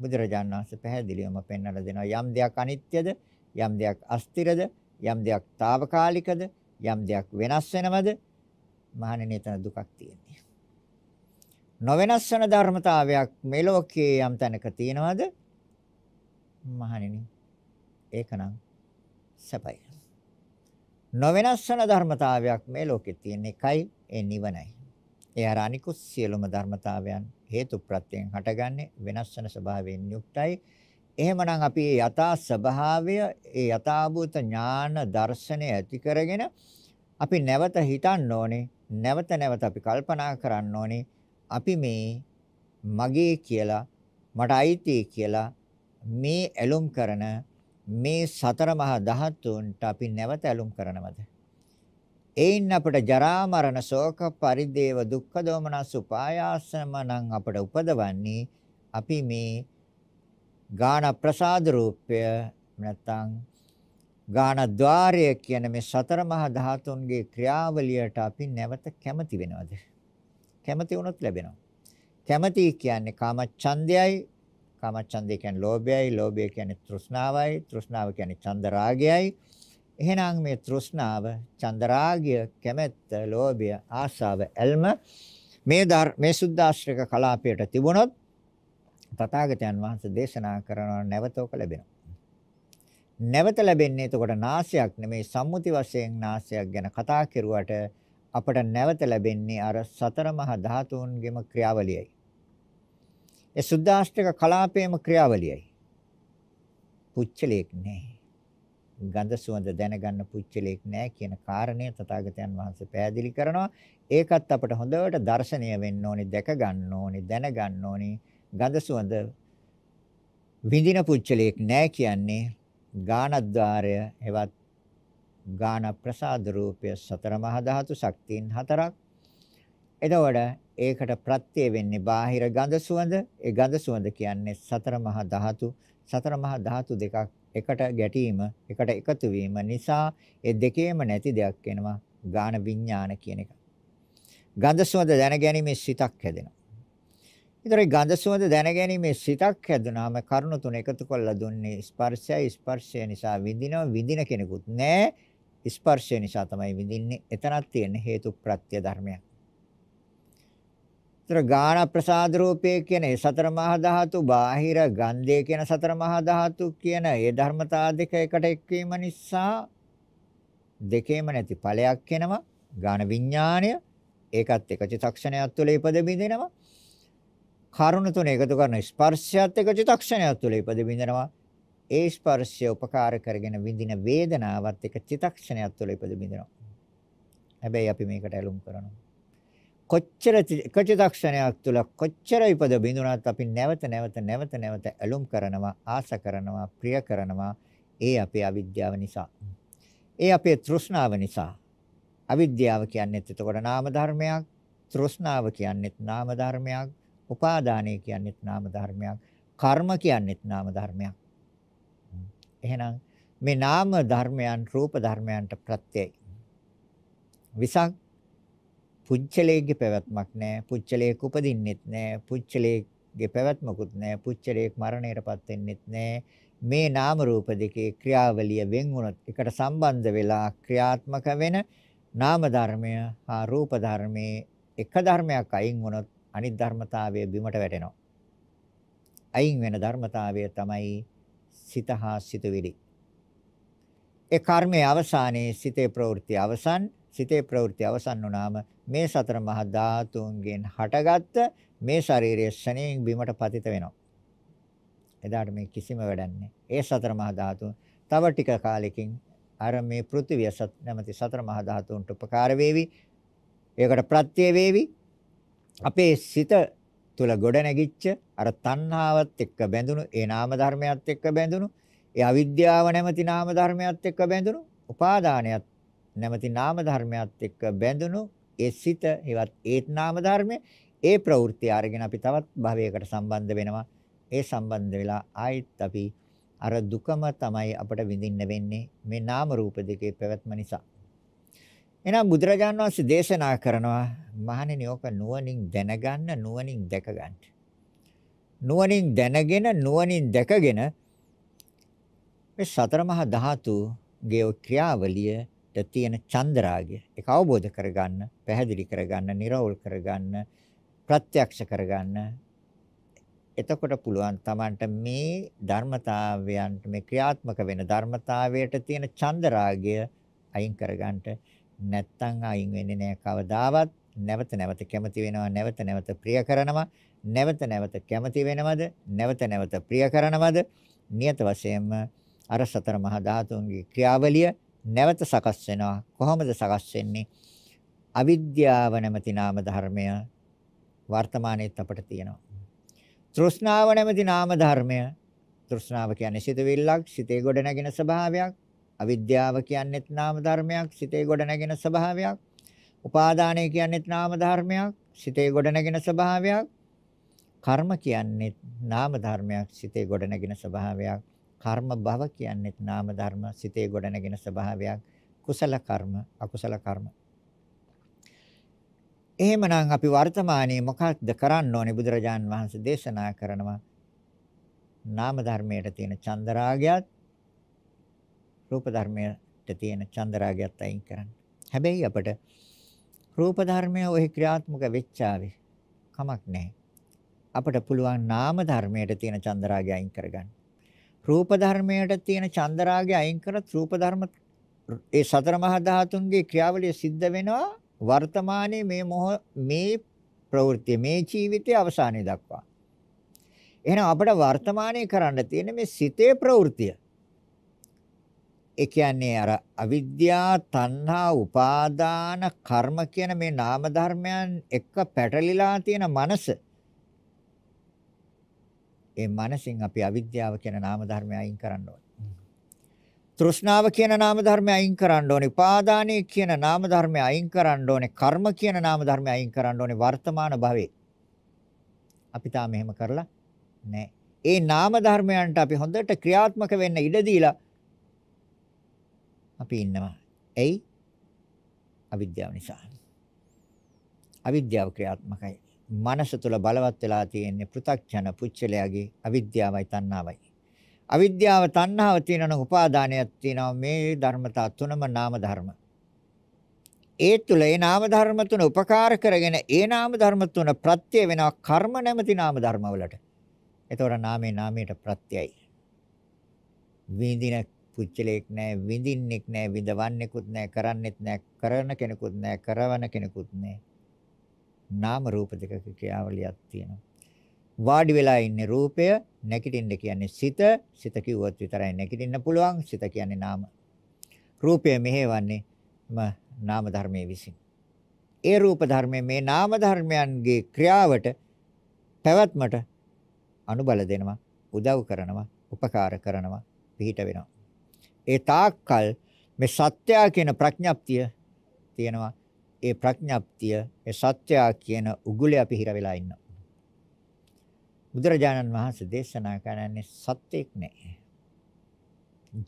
බුදුරජාණන් වහන්සේ පැහැදිලිවම පෙන්වලා දෙනවා යම් දෙයක් අනිත්‍යද, යම් දෙයක් අස්තිරද, යම් දෙයක් తాවකාලිකද, යම් දෙයක් වෙනස් වෙනවද? මහණෙනි එතන දුකක් තියෙන්නේ. නොවෙනස් වෙන ධර්මතාවයක් මේ ලෝකයේ යම් තැනක තියෙනවද? මහණෙනි ඒකනම් සැපයි. නොවෙනස් වෙන ධර්මතාවයක් මේ ලෝකේ තියෙන එකයි ඒ නිවනයි. ඒ අර අනිකුත් සියලුම ධර්මතාවයන් හේතු ප්‍රත්‍යයෙන් හටගන්නේ වෙනස් වෙන ස්වභාවයෙන් යුක්තයි. එහෙමනම් අපි මේ යථා ස්වභාවය, ඒ යථාභූත ඥාන දර්ශනය ඇති කරගෙන අපි නැවත හිතන්න ඕනේ, නැවත නැවත අපි කල්පනා කරන්න ඕනේ අපි මේ මගේ කියලා මට අයිති කියලා මේ ඇලුම් කරන මේ සතර මහා ධාතුන්ට අපි නැවත ඇලුම් කරනවද? ඒයින් අපට ජරා මරණ ශෝක පරිදේව දුක්ඛ දෝමනස් උපායාසම නම් අපට උපදවන්නේ අපි මේ ගාන ප්‍රසාද රූපය නැත්නම් ගාන ద్వාරය කියන මේ සතර මහා ධාතුන්ගේ ක්‍රියාවලියට අපි නැවත කැමති වෙනවද? කැමති වුණොත් ලැබෙනවා. කැමති කියන්නේ කාමච්ඡන්දයයි. කාමච්ඡන්දය කියන්නේ ලෝභයයි. ලෝභය කියන්නේ තෘෂ්ණාවයි. තෘෂ්ණාව කියන්නේ චන්ද රාගයයි. එහෙනම් මේ තෘෂ්ණාව, චන්දරාගය, කැමැත්ත, ලෝභය, ආශාව, ඇල්ම මේ මේ සුද්දාශ්‍රක කලාපයට තිබුණොත් තථාගතයන් වහන්සේ දේශනා කරන නැවතෝක ලැබෙනවා. නැවත ලැබෙන්නේ එතකොට නාසයක් නෙමෙයි සම්මුති වශයෙන් නාසයක් ගැන කතා කරුවට අපට නැවත ලැබෙන්නේ අර සතර මහා ධාතුන්ගේම ක්‍රියාවලියයි. ඒ සුද්දාෂ්ටක කලාපයේම ක්‍රියාවලියයි. පුච්චලයක් නෑ. ගඳ සුවඳ දැනගන්න පුච්චලෙක් නැහැ කියන කාරණය තථාගතයන් වහන්සේ පැහැදිලි කරනවා. ඒකත් අපට හොඳට දැర్శණීය වෙන්න ඕනේ, දැක ගන්න ඕනේ, දැනගන්න ඕනේ. ගඳ සුවඳ විඳින පුච්චලෙක් නැහැ කියන්නේ ගානද්්වාරය එවත් ගාන ප්‍රසාද රූපය සතර මහා ධාතු ශක්තියින් හතරක්. එතකොට ඒකට ප්‍රත්‍ය වෙන්නේ බාහිර ගඳ සුවඳ. ඒ ගඳ සුවඳ කියන්නේ සතර මහා ධාතු. සතර මහා ධාතු දෙකක් එකට ගැටීම, එකට එකතු වීම නිසා ඒ දෙකේම නැති දෙයක් වෙනවා ගාන විඥාන කියන එක. ගන්ධ සුවඳ දැන ගැනීමේ සිතක් හැදෙනවා. ඒතරේ ගඳ සුවඳ දැනගැනීමේ සිතක් හැදුනාම කරුණු තුන එකතු කරලා දුන්නේ ස්පර්ශයයි ස්පර්ශය නිසා විඳිනවා විඳින කෙනෙකුත් නැහැ. ස්පර්ශය නිසා තමයි විඳින්නේ. එතනක් තියෙන හේතු ප්‍රත්‍ය ධර්මයක්. ତර ගාන ප්‍රසාද රූපේ කියන ඒ සතර මහා ධාතු බාහිර ගන්ධය කියන සතර මහා ධාතු කියන ඒ ධර්මතා දෙක එකට එක්වීම නිසා දෙකේම නැති ඵලයක් එනවා. ගාන විඥාණය ඒකත් එක චිත්තක්ෂණයක් තුළ ඉපද බිඳිනවා කරුණ තුන එකතු කරන ස්පර්ශයත් එක චිත්තක්ෂණයක් තුළ ඉපද බිඳිනවා ඒ ස්පර්ශය උපකාර කරගෙන විඳින වේදනාවත් එක චිත්තක්ෂණයක් තුළ ඉපද බිඳිනවා හැබැයි අපි මේකට ඇලුම් කරනවා. කොච්චර එකචිතක්ෂණයක් තුළ කොච්චර ඉපද බිඳුනත් අපි නැවත නැවත නැවත නැවත ඇලුම් කරනවා ආස කරනවා ප්‍රිය කරනවා. ඒ අපේ අවිද්‍යාව නිසා. ඒ අපේ තෘෂ්ණාව නිසා. අවිද්‍යාව කියන්නේත් එතකොට නාම ධර්මයක් තෘෂ්ණාව කියන්නේත් නාම ධර්මයක් උපාදානය කියන්නේත් නාම ධර්මයක් කර්ම කියන්නේත් නාම ධර්මයක්. එහෙනම් මේ නාම ධර්මයන් රූප ධර්මයන්ට ප්‍රත්‍යයයි. විසක් පුච්චලයේගේ පැවැත්මක් නැහැ. පුච්චලයේක උපදින්නෙත් නැහැ. පුච්චලයේගේ පැවැත්මකුත් නැහැ. පුච්චලයේක් මරණයටපත් වෙන්නෙත් නැහැ. මේ නාම රූප දෙකේ ක්‍රියාවලිය වෙන් වුණොත් එකට සම්බන්ධ වෙලා ක්‍රියාත්මක වෙන නාම ධර්මය හා රූප ධර්මයේ එක ධර්මයක් අයින් වුණොත් අනිත් ධර්මතාවය බිමට වැටෙනවා. අයින් වෙන ධර්මතාවය තමයි සිත හා සිතුවිලි. ඒ කර්මයේ අවසානයේ සිතේ ප්‍රවෘත්ති අවසන් සිතේ ප්‍රවෘත්ති අවසන් වුණාම මේ සතර මහා ධාතුන්ගෙන් හටගත්ත මේ ශරීරයේ ශණයෙන් බිමට පතිත වෙනවා. එදාට මේ කිසිම වැඩක් ඒ සතර මහා ධාතුන් තව ටික කාලෙකින් අර මේ පෘථිවිය සත් නැමැති සතර මහා ධාතුන්ට උපකාර වේවි. ඒකට ප්‍රත්‍ය වේවි. අපේ සිත තුල ගොඩ නැගිච්ච අර තණ්හාවත් එක්ක බැඳුණු ඒ නාම ධර්මයත් එක්ක බැඳුණු ඒ අවිද්‍යාව නැමැති නාම ධර්මයත් එක්ක බැඳුණු උපාදානයත් නැමැති නාම ධර්මයත් එක්ක බැඳුණු ඒ සිත හෙවත් ඒත් නාම ධර්මය ඒ ප්‍රවෘත්ති අරගෙන අපි තවත් භවයකට සම්බන්ධ වෙනවා. ඒ සම්බන්ධ වෙලා ආයෙත් අපි අර දුකම තමයි අපට විඳින්න වෙන්නේ මේ නාම රූප දෙකේ පැවැත්ම නිසා. එහෙනම් බුදුරජාණන් වහන්සේ දේශනා කරනවා මහණෙනි ඕක නුවණින් දැනගන්න නුවණින් දැකගන්න. නුවණින් දැනගෙන නුවණින් දැකගෙන මේ සතර මහා ධාතුගේ ක්‍රියාවලිය තියෙන චන්දරාගය ඒක අවබෝධ කරගන්න, පැහැදිලි කරගන්න, නිර්වෝල් කරගන්න, ප්‍රත්‍යක්ෂ කරගන්න. එතකොට පුළුවන් Tamanට මේ ධර්මතාවයන්ට මේ ක්‍රියාත්මක වෙන ධර්මතාවයට තියෙන චන්දරාගය අයින් කරගන්න. නැත්තම් අයින් වෙන්නේ නැහැ කවදාවත්. නැවත නැවත කැමති වෙනවා, නැවත නැවත ප්‍රිය කරනවා, නැවත නැවත කැමති වෙනවද, නැවත නැවත ප්‍රිය කරනවද? නියත වශයෙන්ම අර සතර මහා ධාතුන්ගේ ක්‍රියාවලිය නැවත සකස් වෙනවා. කොහොමද සකස් වෙන්නේ? අවිද්‍යාව නැමැති නාම ධර්මය වර්තමානයේත් අපිට තියෙනවා. තෘෂ්ණාව නැමැති නාම ධර්මය තෘෂ්ණාව කියන්නේ සිතවිල්ලක්, සිතේ ගොඩ නැගෙන ස්වභාවයක්. අවිද්‍යාව කියන්නේත් නාම ධර්මයක්, සිතේ ගොඩ නැගෙන ස්වභාවයක්. උපාදානය කියන්නේත් නාම ධර්මයක්, සිතේ ගොඩ නැගෙන ස්වභාවයක්. කර්ම කියන්නේත් නාම ධර්මයක්, සිතේ ගොඩ නැගෙන ස්වභාවයක්. කර්ම භව කියන්නේ නාම ධර්ම සිතේ ගොඩනගෙන ස්වභාවයක් කුසල කර්ම අකුසල කර්ම එහෙමනම් අපි වර්තමානයේ මොකක්ද කරන්න ඕනේ බුදුරජාන් වහන්සේ දේශනා කරනවා නාම ධර්මයට තියෙන චන්දරාගයත් රූප ධර්මයට තියෙන චන්දරාගයත් අයින් කරන්න. හැබැයි අපිට රූප ධර්මය ඔහි ක්‍රියාත්මක වෙච්චාවේ කමක් නැහැ. අපිට පුළුවන් නාම ධර්මයට තියෙන චන්දරාගය අයින් කරගන්න. රූප ධර්මයට තියෙන චන්දරාගය අයින් කරත් රූප ධර්ම ඒ සතර මහා ධාතුන්ගේ ක්‍රියාවලිය සිද්ධ වෙනවා වර්තමානයේ මේ මොහ මේ ප්‍රවෘත්ති මේ ජීවිතයේ අවසානයේ දක්වා. එහෙනම් අපිට වර්තමානයේ කරන්න තියෙන මේ සිතේ ප්‍රවෘත්තිය. ඒ කියන්නේ අර අවිද්‍යා, තණ්හා, උපාදාන, කර්ම කියන මේ නාම ධර්මයන් එක්ක පැටලිලා තියෙන මනස ඒ මනසින් අපි අවිද්‍යාව කියන නාම ධර්මය අයින් කරන්න ඕනේ. තෘෂ්ණාව කියන නාම ධර්මය අයින් කරන්න ඕනේ. උපාදානය කියන නාම ධර්මය අයින් කරන්න ඕනේ. කර්ම කියන නාම ධර්මය අයින් කරන්න ඕනේ වර්තමාන භවයේ. අපි තාම එහෙම කරලා නැහැ. ඒ නාම ධර්මයන්ට අපි හොඳට ක්‍රියාත්මක වෙන්න ඉඩ දීලා අපි ඉන්නවා. එයි අවිද්‍යාව නිසා. අවිද්‍යාව ක්‍රියාත්මකයි. මනස තුල බලවත් වෙලා තියෙන්නේ පෘථග්ජන පුච්චලයාගේ අවිද්‍යාවයි තණ්හාවයි. අවිද්‍යාව තණ්හාව තියෙනවා උපාදානයක් තියෙනවා මේ ධර්මතා තුනම නාම ධර්ම. ඒ තුල ඒ නාම ධර්ම තුන උපකාර කරගෙන ඒ නාම ධර්ම තුන ප්‍රත්‍ය වෙනවා කර්ම නැමැති නාම ධර්ම වලට. එතකොට නාමේ නාමයට ප්‍රත්‍යයයි. විඳින පුච්චලයක් නැහැ විඳින්නෙක් නැහැ විඳවන්නෙකුත් නැහැ කරන්නෙත් නැහැ කරන කෙනෙකුත් නැහැ කරවන කෙනෙකුත් නැහැ. නාම රූප දෙකක ක්‍රියාවලියක් තියෙනවා. වාඩි වෙලා ඉන්නේ රූපය නැගිටින්න කියන්නේ සිත සිත කිව්වොත් විතරයි නැගිටින්න පුළුවන් සිත කියන්නේ නාම. රූපය මෙහෙවන්නේ නාම ධර්මයේ විසින්. ඒ රූප ධර්මයේ මේ නාම ධර්මයන්ගේ ක්‍රියාවට පැවැත්මට අනුබල දෙනවා, උදව් කරනවා, උපකාර කරනවා, පිහිට වෙනවා. ඒ තාක්කල් මේ සත්‍යය කියන ප්‍රඥප්තිය තියෙනවා. ඒ ප්‍රඥප්තිය, ඒ සත්‍යය කියන උගුලේ අපි හිර වෙලා ඉන්නවා. බුදුරජාණන් වහන්සේ දේශනා කරන්නේ සත්‍යෙක් නෑ.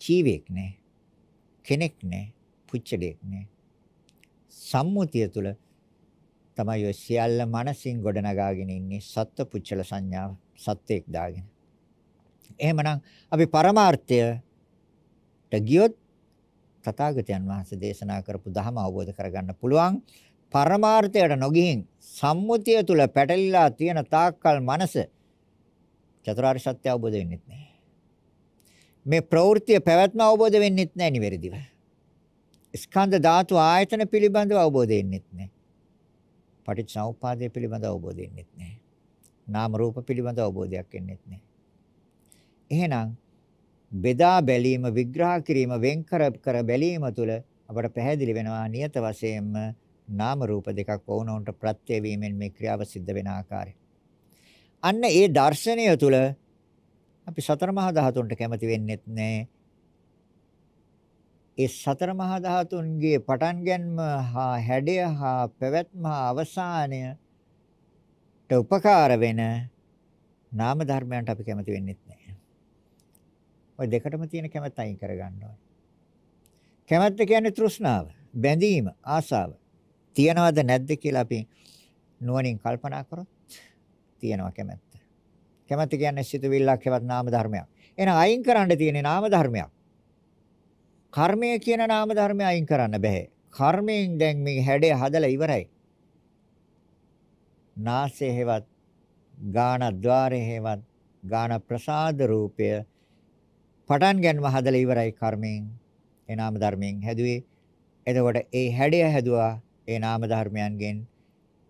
ජීවෙක් නෑ. කෙනෙක් නෑ. පුච්චලෙක් නෑ. සම්මුතිය තුළ තමයි ඔය සියල්ල මනසින් ගොඩනගාගෙන ඉන්නේ සත්ත්ව පුච්චල සංඥාව සත්‍යයක් දාගෙන. එහෙමනම් අපි පරමාර්ථයට ගියොත් තථාගතයන් වහන්සේ දේශනා කරපු ධර්ම අවබෝධ කරගන්න පුළුවන්. පරමාර්ථයට නොගිහින් සම්මුතිය තුල පැටලිලා තියෙන තාක්කල් මනස චතුරාර්ය සත්‍ය අවබෝධ වෙන්නේ නැහැ. මේ ප්‍රවෘත්තිය පැවැත්ම අවබෝධ වෙන්නේ නැහැ නිවැරදිව. ස්කන්ධ ධාතු ආයතන පිළිබඳව අවබෝධ වෙන්නේ නැහැ. පටිච්චසමුප්පාදය පිළිබඳව අවබෝධ වෙන්නේ නැහැ. නාම රූප පිළිබඳව අවබෝධයක් වෙන්නේ නැහැ. එහෙනම් බෙදා බැලීම විග්‍රහ කිරීම වෙන් කර කර බැලීම තුළ අපට පැහැදිලි වෙනවා නියත වශයෙන්ම නාම රූප දෙකක් වුණොන්ට ප්‍රත්‍ය වීමෙන් මේ ක්‍රියාව සිද්ධ වෙන ආකාරය. අන්න ඒ දර්ශනය තුළ අපි සතර මහා ධාතුන්ට කැමති වෙන්නේ නැහැ. ඒ සතර මහා ධාතුන්ගේ පටන් ගැනීම හා හැඩය හා පැවැත්ම හා අවසානයට උපකාර වෙන නාම ධර්මයන්ට අපි කැමති වෙන්නේ නැහැ. ওই දෙකටම තියෙන කැමැත්ත අයින් කරගන්න ඕනේ. කැමැත්ත කියන්නේ තෘෂ්ණාව, බැඳීම, ආසාව. තියනවද නැද්ද කියලා අපි නුවණින් කල්පනා කරොත් තියනවා කැමැත්ත. කැමැත්ත කියන්නේ සිතුවිල්ලක් හෙවත් නාම ධර්මයක්. එහෙනම් අයින් කරන්න තියෙන නාම ධර්මයක්. කර්මය කියන නාම ධර්මය අයින් කරන්න බෑ. කර්මයෙන් දැන් මේ හැඩය හදලා ඉවරයි. නාසය හෙවත් ගාන ద్వාරය හෙවත් ගාන ප්‍රසාද රූපය පටන් ගැනීම හදලා ඉවරයි කර්මයෙන්. ඒ නාම ධර්මයෙන් හැදුවේ. එතකොට ඒ හැඩය හැදුවා ඒ නාම ධර්මයන්ගෙන්.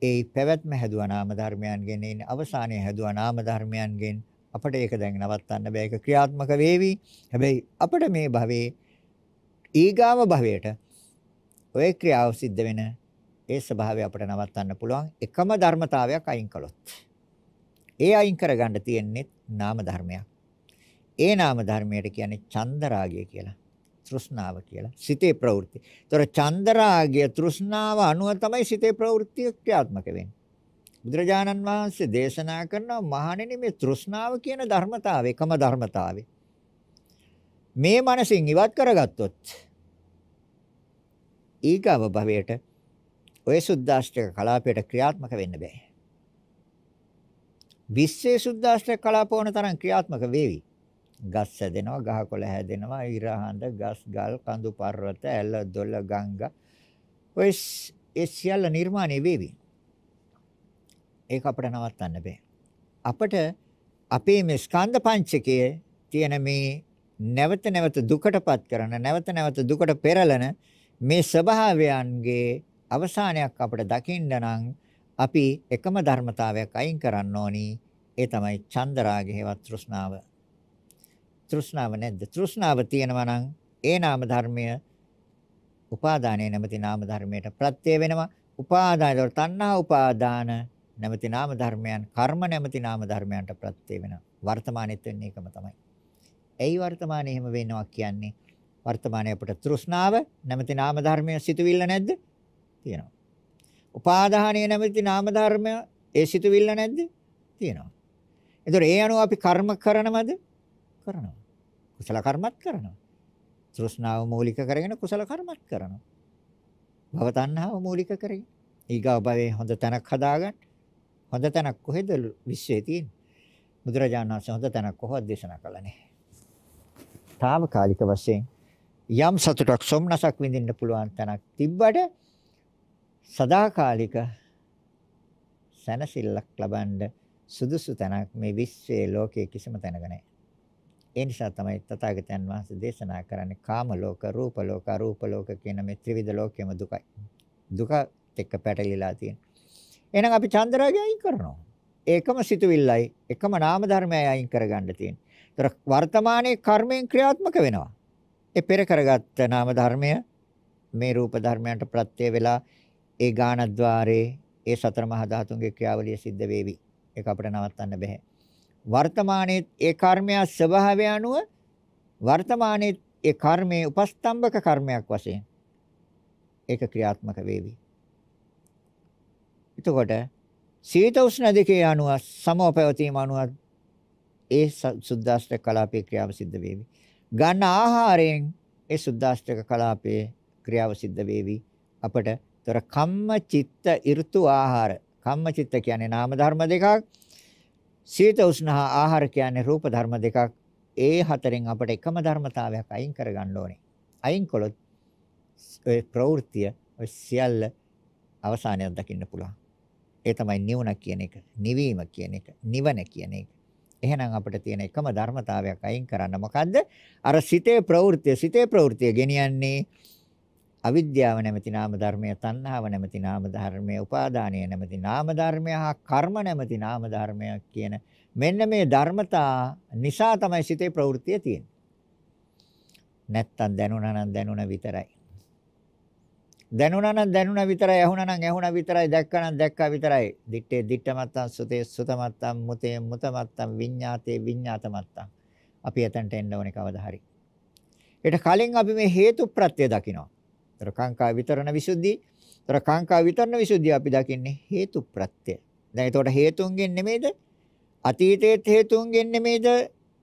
ඒ පැවැත්ම හැදුවා නාම ධර්මයන්ගෙන්. ඒ අවසානයේ හැදුවා නාම ධර්මයන්ගෙන්. අපිට ඒක දැන් නවත්තන්න බෑ. ඒක ක්‍රියාත්මක වේවි. හැබැයි අපිට මේ භවයේ ඊගාව භවයට ඔය ක්‍රියාව සිද්ධ වෙන ඒ ස්වභාවය අපිට නවත්තන්න පුළුවන්. එකම ධර්මතාවයක් අයින් කළොත්. ඒ අයින් කරගන්න තියෙන්නේ නාම ධර්මයක්. ඒ නාම ධර්මයට කියන්නේ චන්දරාගය කියලා තෘෂ්ණාව කියලා. සිතේ ප්‍රවෘත්ති. ඒතර චන්දරාගය තෘෂ්ණාව අනුව තමයි සිතේ ප්‍රවෘත්ති ක්‍රියාත්මක වෙන්නේ. බුදුරජාණන් වහන්සේ දේශනා කරන මහණෙනි මේ තෘෂ්ණාව කියන ධර්මතාවය එකම ධර්මතාවය. මේ මනසින් ඉවත් කරගත්තොත් ඊගව භවයට ඔය සුද්දාෂ්ටක කලාපයට ක්‍රියාත්මක වෙන්න බෑ. විශ්සේ සුද්දාෂ්ටක කලාප වන තරම් ක්‍රියාත්මක වේවි. ගස් හැදෙනවා, ගහකොළ හැදෙනවා, ඉරහඳ, ගස් ගල්, කඳු පර්වත, ඇල දොළ ගංගා. ඔය ඒ සියල්ල නිර්මාණය වෙවි. ඒක අපිට නවත්තන්න බෑ. අපිට අපේ මේ ස්කන්ධ පංචකයේ තියෙන මේ නැවත නැවත දුකටපත් කරන නැවත නැවත දුකට පෙරලන මේ ස්වභාවයන්ගේ අවසානයක් අපිට දකින්න නම් අපි එකම ධර්මතාවයක් අයින් කරන්න ඕනි ඒ තමයි චන්දරාගයවත් තෘෂ්ණාව තෘෂ්ණාව නැද්ද? තෘෂ්ණාව තියෙනවා නම් ඒ නාම ධර්මය උපාදානයේ නැමැති නාම ධර්මයට ප්‍රත්‍ය වෙනවා. උපාදානය වල තණ්හා උපාදාන නැමැති නාම ධර්මයන් කර්ම නැමැති නාම ධර්මයන්ට ප්‍රත්‍ය වෙනවා. වර්තමානෙත් වෙන්නේ ඒකම තමයි. ඇයි වර්තමානයේ එහෙම වෙනවා කියන්නේ? වර්තමානයේ අපිට තෘෂ්ණාව නැමැති නාම ධර්මය සිතුවිල්ල නැද්ද? තියෙනවා. උපාදානීය නැමැති නාම ධර්මය ඒ සිතුවිල්ල නැද්ද? තියෙනවා. එතකොට ඒ අනුව අපි කර්ම කරනවද? කරනවා. කුසල කර්මත් කරනවා. තෘෂ්ණාව මූලික කරගෙන කුසල කර්මත් කරනවා. භව තණ්හාව මූලික කරගෙන ඊගා භවයේ හොඳ තැනක් හදාගන්න. හොඳ තැනක් කොහෙද විශ්වයේ තියෙන්නේ? බුදුරජාණන් වහන්සේ හොඳ තැනක් කොහොමද දේශනා කළනේ? తాවකාලික වශයෙන් යම් සතුටක් සොම්නසක් විඳින්න පුළුවන් තැනක් තිබ්බට සදාකාලික සැනසෙල්ලක් ලබන්න සුදුසු තැනක් මේ විශ්වයේ ලෝකයේ කිසිම තැනක නැහැ. ඒ නිසා තමයි තථාගතයන් වහන්සේ දේශනා කරන්නේ කාම ලෝක, රූප ලෝක, අරූප ලෝක කියන මේ ත්‍රිවිධ ලෝකෙම දුකයි. දුක එක්ක පැටලිලා තියෙන. එහෙනම් අපි චන්ද්‍රාගය අයින් කරනවා. ඒකම සිතුවිල්ලයි, එකම නාම ධර්මයයි අයින් කරගන්න තියෙන්නේ. ඒතර වර්තමානයේ කර්මයෙන් ක්‍රියාත්මක වෙනවා. ඒ පෙර කරගත්ත නාම ධර්මය මේ රූප ධර්මයන්ට ප්‍රත්‍ය වෙලා ඒ ගානද්්වාරේ ඒ සතර මහා ධාතුන්ගේ ක්‍රියාවලිය සිද්ධ වේවි. ඒක අපිට නවත්තන්න බෑ. වර්තමානයේ ඒ කර්මය ස්වභාවය අනුව වර්තමානයේ ඒ කර්මයේ උපස්තම්භක කර්මයක් වශයෙන් ඒක ක්‍රියාත්මක වේවි. එතකොට සීත උෂ්ණ දෙකේ අනුව සමෝපවතීම අනුව ඒ සුද්දාෂ්ටක කලාපේ ක්‍රියාව සිද්ධ වේවි. ගන්න ආහාරයෙන් ඒ සුද්දාෂ්ටක කලාපේ ක්‍රියාව සිද්ධ වේවි. අපට තොර කම්ම චිත්ත ඍතු ආහාර කම්ම චිත්ත කියන්නේ නාම ධර්ම දෙකක් සීත උෂ්ණ ආහාර කියන්නේ රූප ධර්ම දෙකක්. ඒ හතරෙන් අපට එකම ධර්මතාවයක් අයින් කරගන්න ඕනේ. අයින් කළොත් ඔය ප්‍රවෘත්තිය ඔය සියල්ල අවසානයක් දකින්න පුළුවන්. ඒ තමයි නිවන කියන එක නිවීම කියන එක නිවන කියන එක. එහෙනම් අපිට තියෙන එකම ධර්මතාවයක් අයින් කරන්න මොකද්ද? අර සිතේ ප්‍රවෘත්තිය සිතේ ප්‍රවෘත්තිය ගෙනියන්නේ අවිද්‍යාව නැමැති නාම ධර්මය, තණ්හාව නැමැති නාම ධර්මය, උපාදානය නැමැති නාම ධර්මය හා කර්ම නැමැති නාම ධර්මය කියන මෙන්න මේ ධර්මතා නිසා තමයි සිතේ ප්‍රවෘත්තිය තියෙන්නේ. නැත්තම් දැනුණා නම් දැනුණ විතරයි. දැනුණා නම් දැනුණ විතරයි, ඇහුණා නම් ඇහුණා විතරයි, දැක්කා නම් දැක්කා විතරයි. දිත්තේ දිත්තමත්තම් සුතේ සුතමත්තම් මුතේ මුතමත්තම් විඤ්ඤාතේ විඤ්ඤාතමත්තම්. අපි එතනට එන්න ඕනේ කවදා හරි. ඊට කලින් අපි මේ හේතු ප්‍රත්‍ය දකිනවා. ତර කාංකා විතරණ විසුද්ධිය. තර කාංකා විතරණ විසුද්ධිය අපි දකින්නේ හේතු ප්‍රත්‍ය. දැන් ඒතකොට හේතුන්ගෙන් නෙමෙයිද? අතීතයේ හේතුන්ගෙන් නෙමෙයිද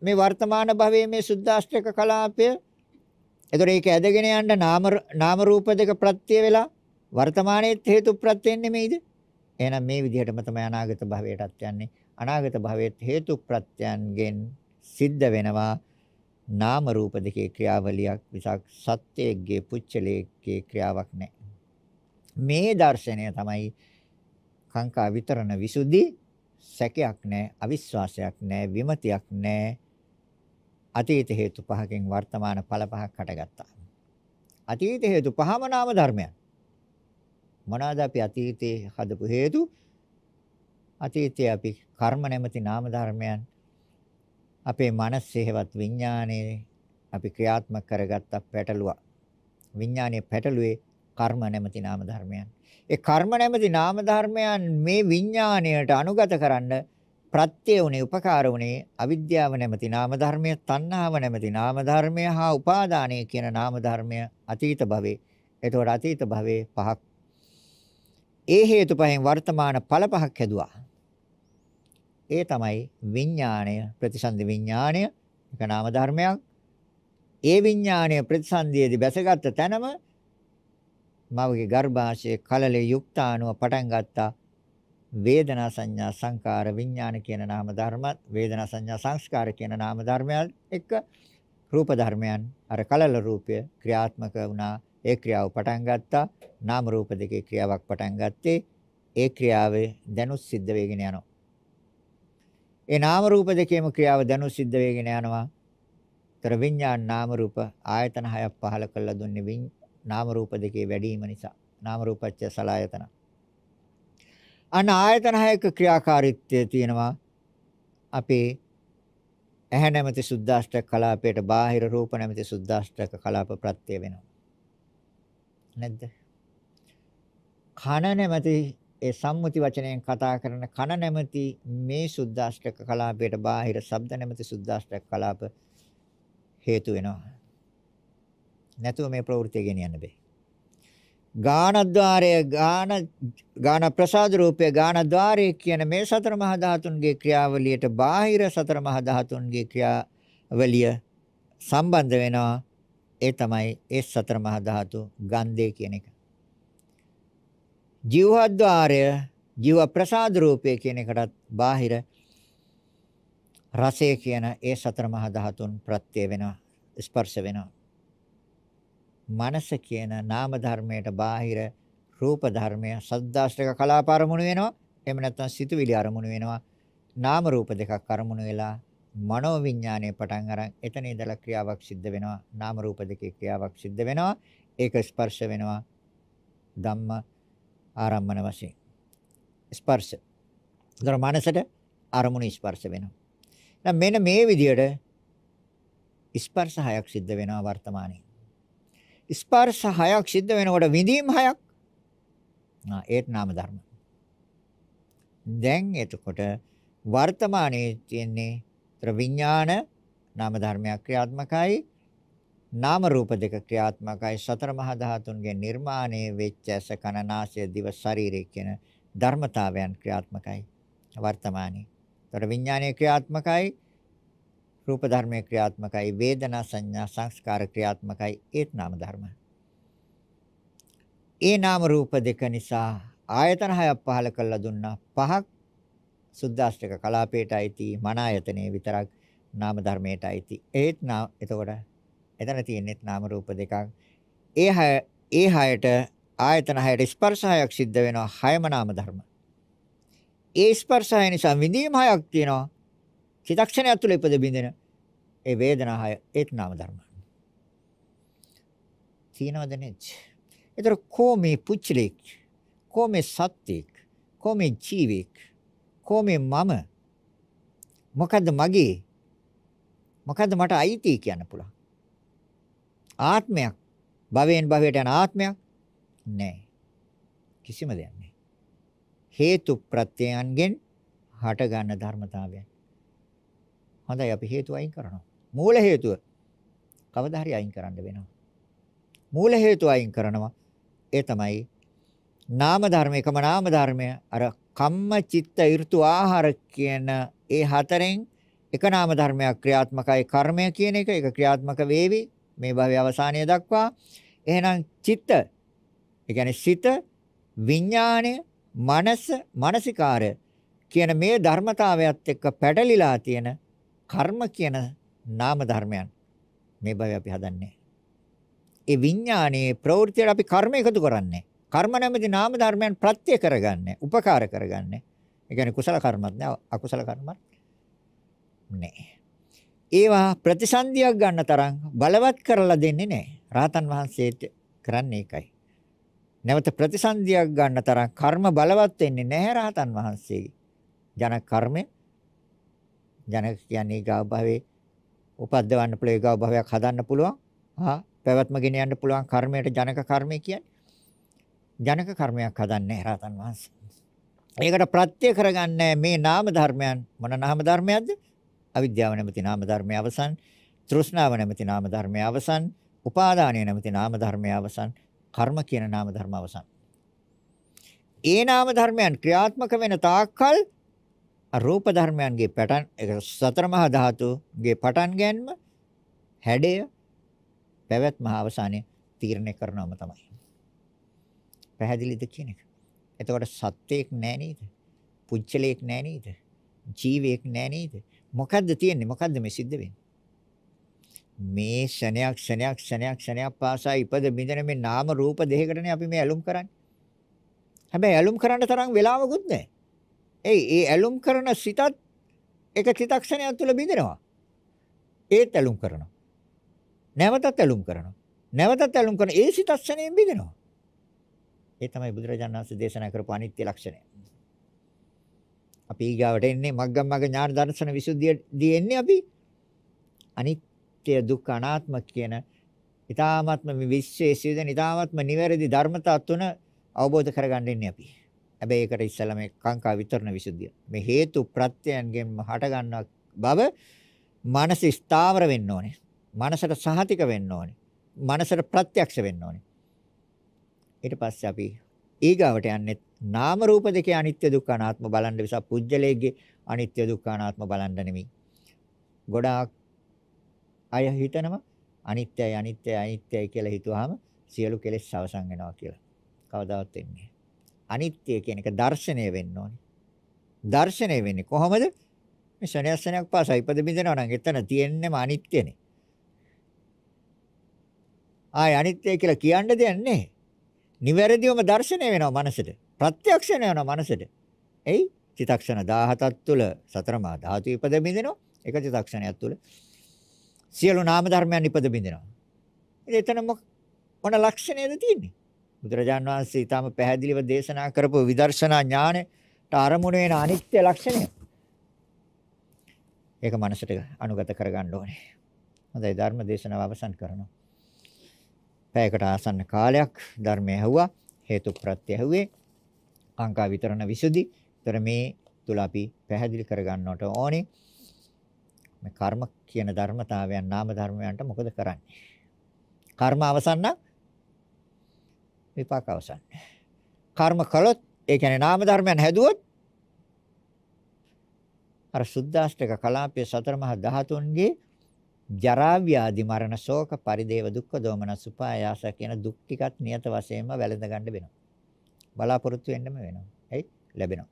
මේ වර්තමාන භවයේ මේ සුද්දාෂ්ටක කලාපය? ඒතකොට ඒක ඇදගෙන යන්න නාම නාම රූප දෙක ප්‍රත්‍ය වෙලා වර්තමානයේ හේතු ප්‍රත්‍යෙන් නෙමෙයිද? එහෙනම් මේ විදිහටම තමයි අනාගත භවයටත් යන්නේ. අනාගත භවයේ හේතු ප්‍රත්‍යයන්ගෙන් සිද්ධ වෙනවා නාම රූප දෙකේ ක්‍රියාවලියක් විසක් සත්‍යයේ පුච්චලයේ ක්‍රියාවක් නැහැ. මේ දර්ශනය තමයි කාංකා විතරණ විසුද්ධි සැකයක් නැහැ, අවිශ්වාසයක් නැහැ, විමතියක් නැහැ. අතීත හේතු පහකින් වර්තමාන ඵල පහක් හටගත්තා. අතීත හේතු පහම නාම ධර්මයන්. මොනවාද අපි අතීතේ හදපු හේතු? අතීතයේ අපි කර්ම නැමැති නාම ධර්මයන් අපේ මනසේවත් විඥානයේ අපි ක්‍රියාත්මක කරගත්ත පැටලුවා. විඥානයේ පැටලුවේ කර්ම නැමැති නාම ධර්මයන්. ඒ කර්ම නැමැති නාම ධර්මයන් මේ විඥාණයට අනුගත කරන්න ප්‍රත්‍ය උනේ උපකාර උනේ අවිද්‍යාව නැමැති නාම ධර්මය, තණ්හාව නැමැති නාම ධර්මය හා උපාදානය කියන නාම ධර්මය අතීත භවයේ. එතකොට අතීත භවයේ පහක්. ඒ හේතු පහෙන් වර්තමාන ඵල පහක් හැදුවා. ඒ තමයි විඥාණය ප්‍රතිසන්දි විඥාණය. එක නාම ධර්මයක්. ඒ විඥාණය ප්‍රතිසන්දියේදී බැසගත් තැනම මවගේ ගර්භාෂයේ කලලේ යුක්තානුව පටන් ගත්තා. වේදනා සංඥා සංකාර විඥාන කියන නාම ධර්ම වේදනා සංඥා සංස්කාර කියන නාම ධර්මයන් එක්ක රූප ධර්මයන් අර කලල රූපය ක්‍රියාත්මක වුණා. ඒ ක්‍රියාව පටන් ගත්තා. නාම රූප දෙකේ ක්‍රියාවක් පටන් ගත්තේ. ඒ ක්‍රියාවේ දැනුත් සිද්ධ වෙගෙන යනවා. ඒ නාම රූප දෙකේම ක්‍රියාව දනු සිද්ධ වෙගෙන යනවා. ତර විඥාන නාම රූප ආයතන හයක් පහල කරලා දුන්නේ නාම රූප දෙකේ වැඩිම නිසා. නාම රූපච්ච සලායතන. අන ආයතන හයක ක්‍රියාකාරීත්වය තියෙනවා. අපේ ඇහැ නැමැති සුද්දාෂ්ටක කලාපයට බාහිර රූප නැමැති සුද්දාෂ්ටක කලාප ප්‍රත්‍ය වෙනවා. නැද්ද? කන නැමැති ඒ සම්මුති වචනයෙන් කතා කරන කන නැමැති මේ සුද්දාෂ්ටක කලාපයට බාහිර ශබ්ද නැමැති සුද්දාෂ්ටක කලාප හේතු වෙනවා. නැතුව මේ ප්‍රවෘත්තිය ගෙනියන්න බෑ. ගානද්්වාරය ගාන ගාන ප්‍රසාද රූපය ගානද්්වාරය කියන මේ සතර මහා ධාතුන්ගේ ක්‍රියාවලියට බාහිර සතර මහා ධාතුන්ගේ ක්‍රියාවලිය සම්බන්ධ වෙනවා ඒ තමයි ඒ සතර මහා ධාතු ගන්ධය කියන එක. ජීවහද්්වාරය ජීව ප්‍රසාද රූපය කියන එකටත් බාහිර රසය කියන ඒ සතර මහා ධාතුන් ප්‍රත්‍ය වෙනවා ස්පර්ශ වෙනවා. මනස කියන නාම ධර්මයට බාහිර රූප ධර්මය සද්දාස්ත්‍රක කලාප අරමුණු වෙනවා. එහෙම නැත්නම් සිතුවිලි අරමුණු වෙනවා. නාම රූප දෙකක් අරමුණු වෙලා මනෝ විඥානයේ පටන් අරන් එතන ඉඳලා ක්‍රියාවක් සිද්ධ වෙනවා. නාම රූප දෙකේ ක්‍රියාවක් සිද්ධ වෙනවා. ඒක ස්පර්ශ වෙනවා. ධම්ම ආරම්මන වශයෙන්. ස්පර්ශ. ඒතර මනසට අරමුණු ස්පර්ශ වෙනවා. දැන් මෙන්න මේ විදිහට ස්පර්ශ හයක් සිද්ධ වෙනවා වර්තමානයේ. ස්පර්ශ හයක් සිද්ධ වෙනකොට විඳීම් හයක් ආ ඒත් නාම ධර්ම. දැන් එතකොට වර්තමානයේ තියෙන්නේ විඥාන නාම ධර්මයක් ක්‍රියාත්මකයි නාම රූප දෙක ක්‍රියාත්මකයි. සතර මහා ධාතුන්ගේ නිර්මාණය වෙච්ච ඇස කන නාසය දිව ශරීරය කියන ධර්මතාවයන් ක්‍රියාත්මකයි. වර්තමානයේ. ඒතර විඥානයේ ක්‍රියාත්මකයි රූප ධර්මයේ ක්‍රියාත්මකයි වේදනා සංඥා සංස්කාර ක්‍රියාත්මකයි. ඒත් නාම ධර්ම. ඒ නාම රූප දෙක නිසා ආයතන හයක් පහල කළා දුන්නා. පහක් සුද්දාෂ්ටක කලාපයට අයිති මන ආයතනයේ විතරක් නාම ධර්මයට අයිති. ඒත් නා එතකොට එතන තියෙන්නේ නාම රූප දෙකක්. ඒ හය ඒ හයට ආයතන හයට ස්පර්ශ හයක් සිද්ධ වෙනවා හයම නාම ධර්ම. ඒ ස්පර්ශ හය නිසා විඳීම් හයක් තියෙනවා. චිතක්ෂණය තුළ ඉපද බින්දෙන ඒ වේදනා හය ඒත් නාම ධර්ම. තියනවද නැච්? ඒතර කොමේ පුච්චලෙක් කොමේ සත්‍යෙක් කොමේ ජීවෙක් කොමේ මම. මොකද්ද මගේ? මොකද්ද මට අයිති කියන්න පුළුවන්? ආත්මයක්. භවයෙන් භවයට යන ආත්මයක් නැහැ කිසිම දෙයක් නැහැ හේතු ප්‍රත්‍යයන්ගෙන් හට ගන්න ධර්මතාවයන් හොඳයි අපි හේතු අයින් කරනවා. මූල හේතුව කවදා හරි අයින් කරන්න වෙනවා. මූල හේතුව අයින් කරනවා. ඒ තමයි නාම ධර්ම එකම නාම ධර්මය. අර කම්ම චිත්ත ඍතු ආහාර කියන ඒ හතරෙන් එක නාම ධර්මයක් ක්‍රියාත්මකයි. කර්මය කියන එක ඒක ක්‍රියාත්මක වේවි. මේ භවයේ අවසානය දක්වා. එහෙනම් චිත්ත ඒ කියන්නේ සිත විඥාණය මනස මානසිකාරය කියන මේ ධර්මතාවයත් එක්ක පැටලිලා තියෙන කර්ම කියන නාම ධර්මයන් මේ භවය අපි හදන්නේ. ඒ විඥානයේ ප්‍රවෘත්තියට අපි කර්ම එකතු කරන්නේ. කර්ම නැමැති නාම ධර්මයන් ප්‍රත්‍ය කරගන්නේ, උපකාර කරගන්නේ. ඒ කියන්නේ කුසල කර්මත් නෑ, අකුසල කර්මත් නෑ. ඒවා ප්‍රතිසන්දියක් ගන්න තරම් බලවත් කරලා දෙන්නේ නෑ. රාතන් වහන්සේට කරන්නේ ඒකයි. නැවත ප්‍රතිසන්දියක් ගන්න තරම් කර්ම බලවත් වෙන්නේ නැහැ රහතන් වහන්සේගේ. ජන කර්මය ජනක කියන්නේ ගාව භවයේ උපද්දවන්න පුළුවන් ගාව භවයක් හදන්න පුළුවන්. හා පැවැත්ම ගෙන යන්න පුළුවන් කර්මයට ජනක කර්මය කියන්නේ. ජනක කර්මයක් හදන්නේ රහතන් වහන්සේ. ඒකට ප්‍රත්‍ය කරගන්නේ මේ නාම ධර්මයන් මොන නාම ධර්මයක්ද? අවිද්‍යාව නැමැති නාම ධර්මය අවසන්, තෘෂ්ණාව නැමැති නාම ධර්මය අවසන්, උපාදානය නැමැති නාම ධර්මය අවසන්, කර්ම කියන නාම ධර්ම අවසන්. ඒ නාම ධර්මයන් ක්‍රියාත්මක වෙන තාක්කල් රූප ධර්මයන්ගේ පැටන් ඒක සතර මහා ධාතුගේ පටන් ගැනීම හැඩය පැවැත්ම අවසානයේ තීරණය කරනවම තමයි. පැහැදිලිද කියන එක. එතකොට සත්වයක් නෑ නේද? පුච්චලයක් නෑ නේද? ජීවයක් නෑ නේද? මොකද්ද තියෙන්නේ? මොකද්ද මේ සිද්ධ වෙන්නේ? මේ ක්ෂණයක් ක්ෂණයක් ක්ෂණයක් ක්ෂණයක් පාසා ඉපද බින්දන මේ නාම රූප දෙකකටනේ අපි මේ ඇලුම් කරන්නේ. හැබැයි ඇලුම් කරන්න තරම් වෙලාවකුත් නැහැ. ඒ ඒ ඇලුම් කරන සිතත් එක චිතක්ෂණයක් තුළ බිඳිනවා. ඒත් ඇලුම් කරනවා. නැවතත් ඇලුම් කරනවා. නැවතත් ඇලුම් කරන ඒ සිතක්ෂණයෙන් බිඳිනවා. ඒ තමයි බුදුරජාණන් වහන්සේ දේශනා කරපු අනිත්‍ය ලක්ෂණය. අපි ඊගාවට එන්නේ මග්ගම් මග්ග ඥාන දර්ශන විසුද්ධියදී එන්නේ අපි අනිත්‍ය දුක්ඛ අනාත්ම කියන ඊ타ත්ම මේ විශ්වයේ සිදුවෙන ඊ타ත්ම නිවැරදි ධර්මතා තුන අවබෝධ කරගන්න ඉන්නේ අපි. හැබැයි ඒකට ඉස්සෙල්ලා මේ කාංකා විතරණ විසුද්ධිය. මේ හේතු ප්‍රත්‍යයන්ගෙන් හට ගන්නා බව මනස ස්ථාවර වෙන්න ඕනේ. මනසට සහතික වෙන්න ඕනේ. මනසට ප්‍රත්‍යක්ෂ වෙන්න ඕනේ. ඊට පස්සේ අපි ඊගාවට යන්නේ නාම රූප දෙකේ අනිත්‍ය දුක්ඛ අනාත්ම බලන්න නිසා පුජ්‍යලයේ අනිත්‍ය දුක්ඛ අනාත්ම බලන්න නෙමෙයි. ගොඩාක් අය හිතනවා අනිත්‍යයි අනිත්‍යයි අනිත්‍යයි කියලා හිතුවාම සියලු කෙලෙස් අවසන් වෙනවා කියලා. කවදාවත් වෙන්නේ අනිත්‍ය කියන එක දර්ශනය වෙන්න ඕනේ. දර්ශනය වෙන්නේ කොහොමද? මේ ශනයක් ශනයක් පාසා ඉපද බින්දනවා නම් එතන තියෙන්නේම අනිත්‍යනේ. ආය අනිත්‍ය කියලා කියන්න දෙයක් නැහැ. නිවැරදිවම දර්ශනය වෙනවා මනසට. ප්‍රත්‍යක්ෂණය වෙනවා මනසට. එයි චිතක්ෂණ 17ක් තුල සතර මා ධාතු ඉපද බින්දෙනවා. එක චිතක්ෂණයක් තුල සියලු නාම ධර්මයන් ඉපද බින්දෙනවා. ඉතින් එතන මොන ලක්ෂණයද තියෙන්නේ? බුදුරජාන් වහන්සේ ඊටම පැහැදිලිව දේශනා කරපු විදර්ශනා ඥානෙට අරමුණ වෙන අනිත්‍ය ලක්ෂණය. ඒක මනසට අනුගත කරගන්න ඕනේ. හොඳයි ධර්ම දේශනාව අවසන් කරනවා. පැයකට ආසන්න කාලයක් ධර්මය ඇහුවා. හේතු ප්‍රත්‍ය ඇහුවේ. කාංකා විතරණ විසුද්ධි. ତර මේ තුල අපි පැහැදිලි කරගන්නට ඕනේ. මේ කර්ම කියන ධර්මතාවයන් නාම ධර්මයන්ට මොකද කරන්නේ? කර්ම අවසන් නම් විපාක අවසන්. කර්ම කළොත් ඒ කියන්නේ නාම ධර්මයන් හැදුවොත් අර සුද්දාෂ්ටක කලාපයේ සතර මහා ධාතුන්ගේ ජරා ව්‍යාධි මරණ ශෝක පරිදේව දුක්ඛ දෝමන සුපායාස කියන දුක් ටිකත් නියත වශයෙන්ම වැළඳ ගන්න වෙනවා. බලාපොරොත්තු වෙන්නම වෙනවා. එයි ලැබෙනවා.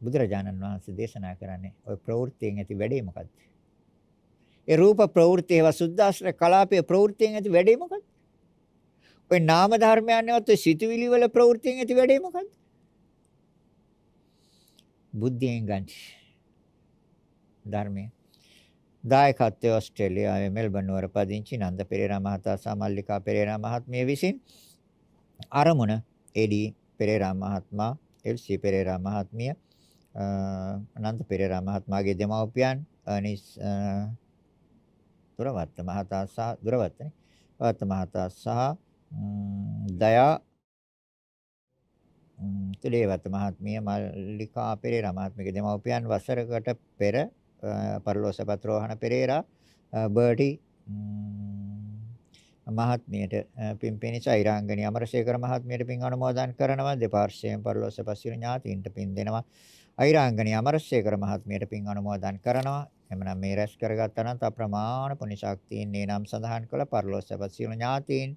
බුදුරජාණන් වහන්සේ දේශනා කරන්නේ ওই ප්‍රවෘත්තියෙන් ඇති වැඩේ මොකද්ද? ඒ රූප ප්‍රවෘත්ති ඒවා සුද්දාශ්‍රය කලාපයේ ප්‍රවෘත්තියෙන් ඇති වැඩේ මොකද්ද? ওই නාම ධර්මයන්වත් ඔය සිතුවිලි වල ප්‍රවෘත්තියෙන් ඇති වැඩේ මොකද්ද? බුද්ධියෙන් ගන්න. ධර්මයේ දායකත්වයේ ඕස්ට්‍රේලියාවේ මෙල්බන් නුවර පදිංචි නන්ද පෙරේරා මහතා සහ මල්ලිකා පෙරේරා මහත්මිය විසින් අරමුණ එඩී පෙරේරා මහත්මයා එල්.සී. පෙරේරා මහත්මිය අනන්ත පෙරේරා මහත්මයාගේ දෙමව්පියන් අනිස් දුරවත්ත මහතා සහ දුරවත්තනේ වත්ත මහතා සහ දයා තුලේවත්ත මහත්මිය මල්ලිකා පෙරේරා මහත්මියගේ දෙමව්පියන් වසරකට පෙර පරලෝසපත් රෝහණ පෙරේරා බර්ටි මහත්මියට පින්පෙනිස ෛරාංගනී අමරශේකර මහත්මියට පින් අනුමෝදන් කරනවා. දෙපාර්ශ්වයෙන් පරලෝසපත් සිර ඥාතීන්ට පින් දෙනවා. ෛරාංගනී අමරශේකර මහත්මියට පින් අනුමෝදන් කරනවා. එමනම් මේ රැස් කරගත්තා නම් අප්‍රමාණ පුණ්‍ය ශක්තියින් මේ නම් සඳහන් කළ පරලෝසපත් සිර ඥාතීන්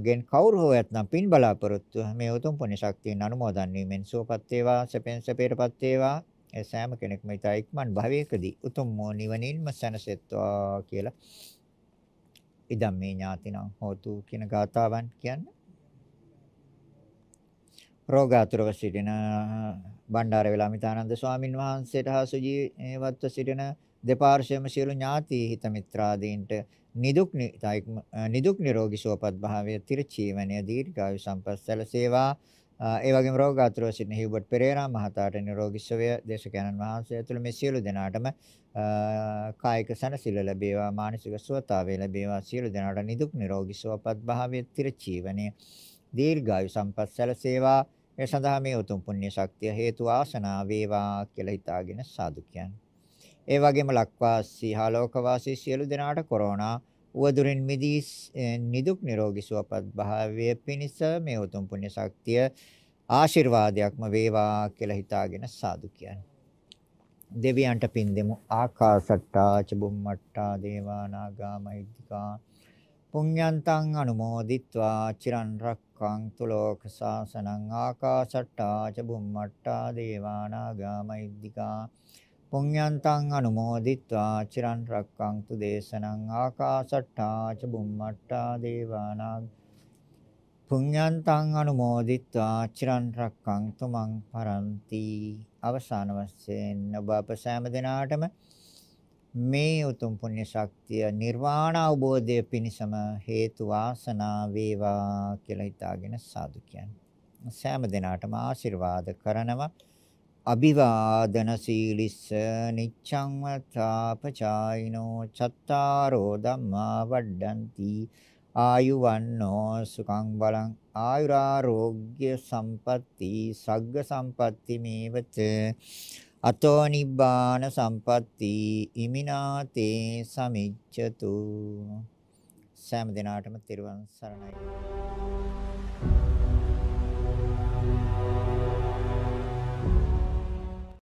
ගෙන් කවුරු හෝ ඇතනම් පින් බලාපොරොත්තු මේ උතුම් පුණ්‍ය ශක්තියින් අනුමෝදන් වීමෙන් සුවපත් වේවා සැපෙන් සැපයටපත් වේවා. ඒ සෑම කෙනෙක්ම ඊට ඉක්මන් භවයකදී උතුම් මෝ නිවනින්ම සැනසෙත්වා කියලා ඉදම් මේ ඥාතිනම් හෝතු කියන ගාතාවන් කියන්නේ. රෝගාතුරව සිටින බණ්ඩාර වෙලාමිතානන්ද ස්වාමින් වහන්සේට හා සුජීවත්ව සිටින දෙපාර්ශ්වයම සියලු ඥාති හිත මිත්‍රාදීන්ට නිදුක් නිදුක් නිරෝගී සුවපත් භාවය තිරචීවනය දීර්ඝායු සම්පත් සැලසේවා. ඒ වගේම රෝගාතුරව සිටින හිව්බට් පෙරේරා මහතාට නිරෝගී සුවය දේශකයන්න් වහන්සේ ඇතුළු මේ සියලු දෙනාටම කායික සනසිල ලැබේවා මානසික සුවතාවය ලැබේවා සියලු දෙනාට නිදුක් නිරෝගී සුවපත් භාවයේ තිරචීවනය දීර්ඝායු සම්පත් සැලසේවා ඒ සඳහා මේ උතුම් පුණ්‍ය ශක්තිය හේතු ආසනා වේවා කියලා හිතාගෙන සාදු කියන්නේ. ඒ වගේම ලක්වාසී හා ලෝකවාසී සියලු දෙනාට කොරෝනා වදුරින් මිදී නිදුක් නිරෝගී සුවපත් භාවය පිණිස මේ උතුම් පුණ්‍ය ශක්තිය ආශිර්වාදයක්ම වේවා කියලා හිතාගෙන සාදු කියන්නේ. දෙවියන්ට පින් දෙමු. ආකාශට්ටා චබුම්මට්ටා දේවා නාගාමයිද්దికා පුඤ්ඤන්තං අනුමෝදිත්වා චිරන් රක්ඛං තුලෝක සාසනං ආකාශට්ටා චබුම්මට්ටා දේවා නාගාමයිද්దికා පුඤ්ඤන්තං අනුමෝදිත්වා චිරන් රක්ඛන්තු දේශනං ආකාසට්ටා ච බුම්මට්ටා දේවානාග පුඤ්ඤන්තං අනුමෝදිත්වා චිරන් රක්ඛන්තු මං පරන්ති අවසාන වශයෙන් ඔබ අප සෑම දිනාටම මේ උතුම් පුණ්‍ය ශක්තිය නිර්වාණ අවබෝධය පිණිසම හේතු වාසනා වේවා කියලා හිතාගෙන සාදු කියන්නේ. සෑම දිනාටම ආශිර්වාද කරනවා. අභිවාදන සීලිස්ස නිච්ඡං වතාපචායිනෝ චත්තාරෝ ධම්මා වඩ්ඩಂತಿ ආයුවන්නෝ සුඛං බලං ආයුරාෝග්‍ය සම්පatti සග්ග සම්පatti මේවත අතෝ නිබ්බාන සම්පatti ඉමිනාතේ සමිච්ඡතු සෑම දිනාටම තෙරුවන් සරණයි.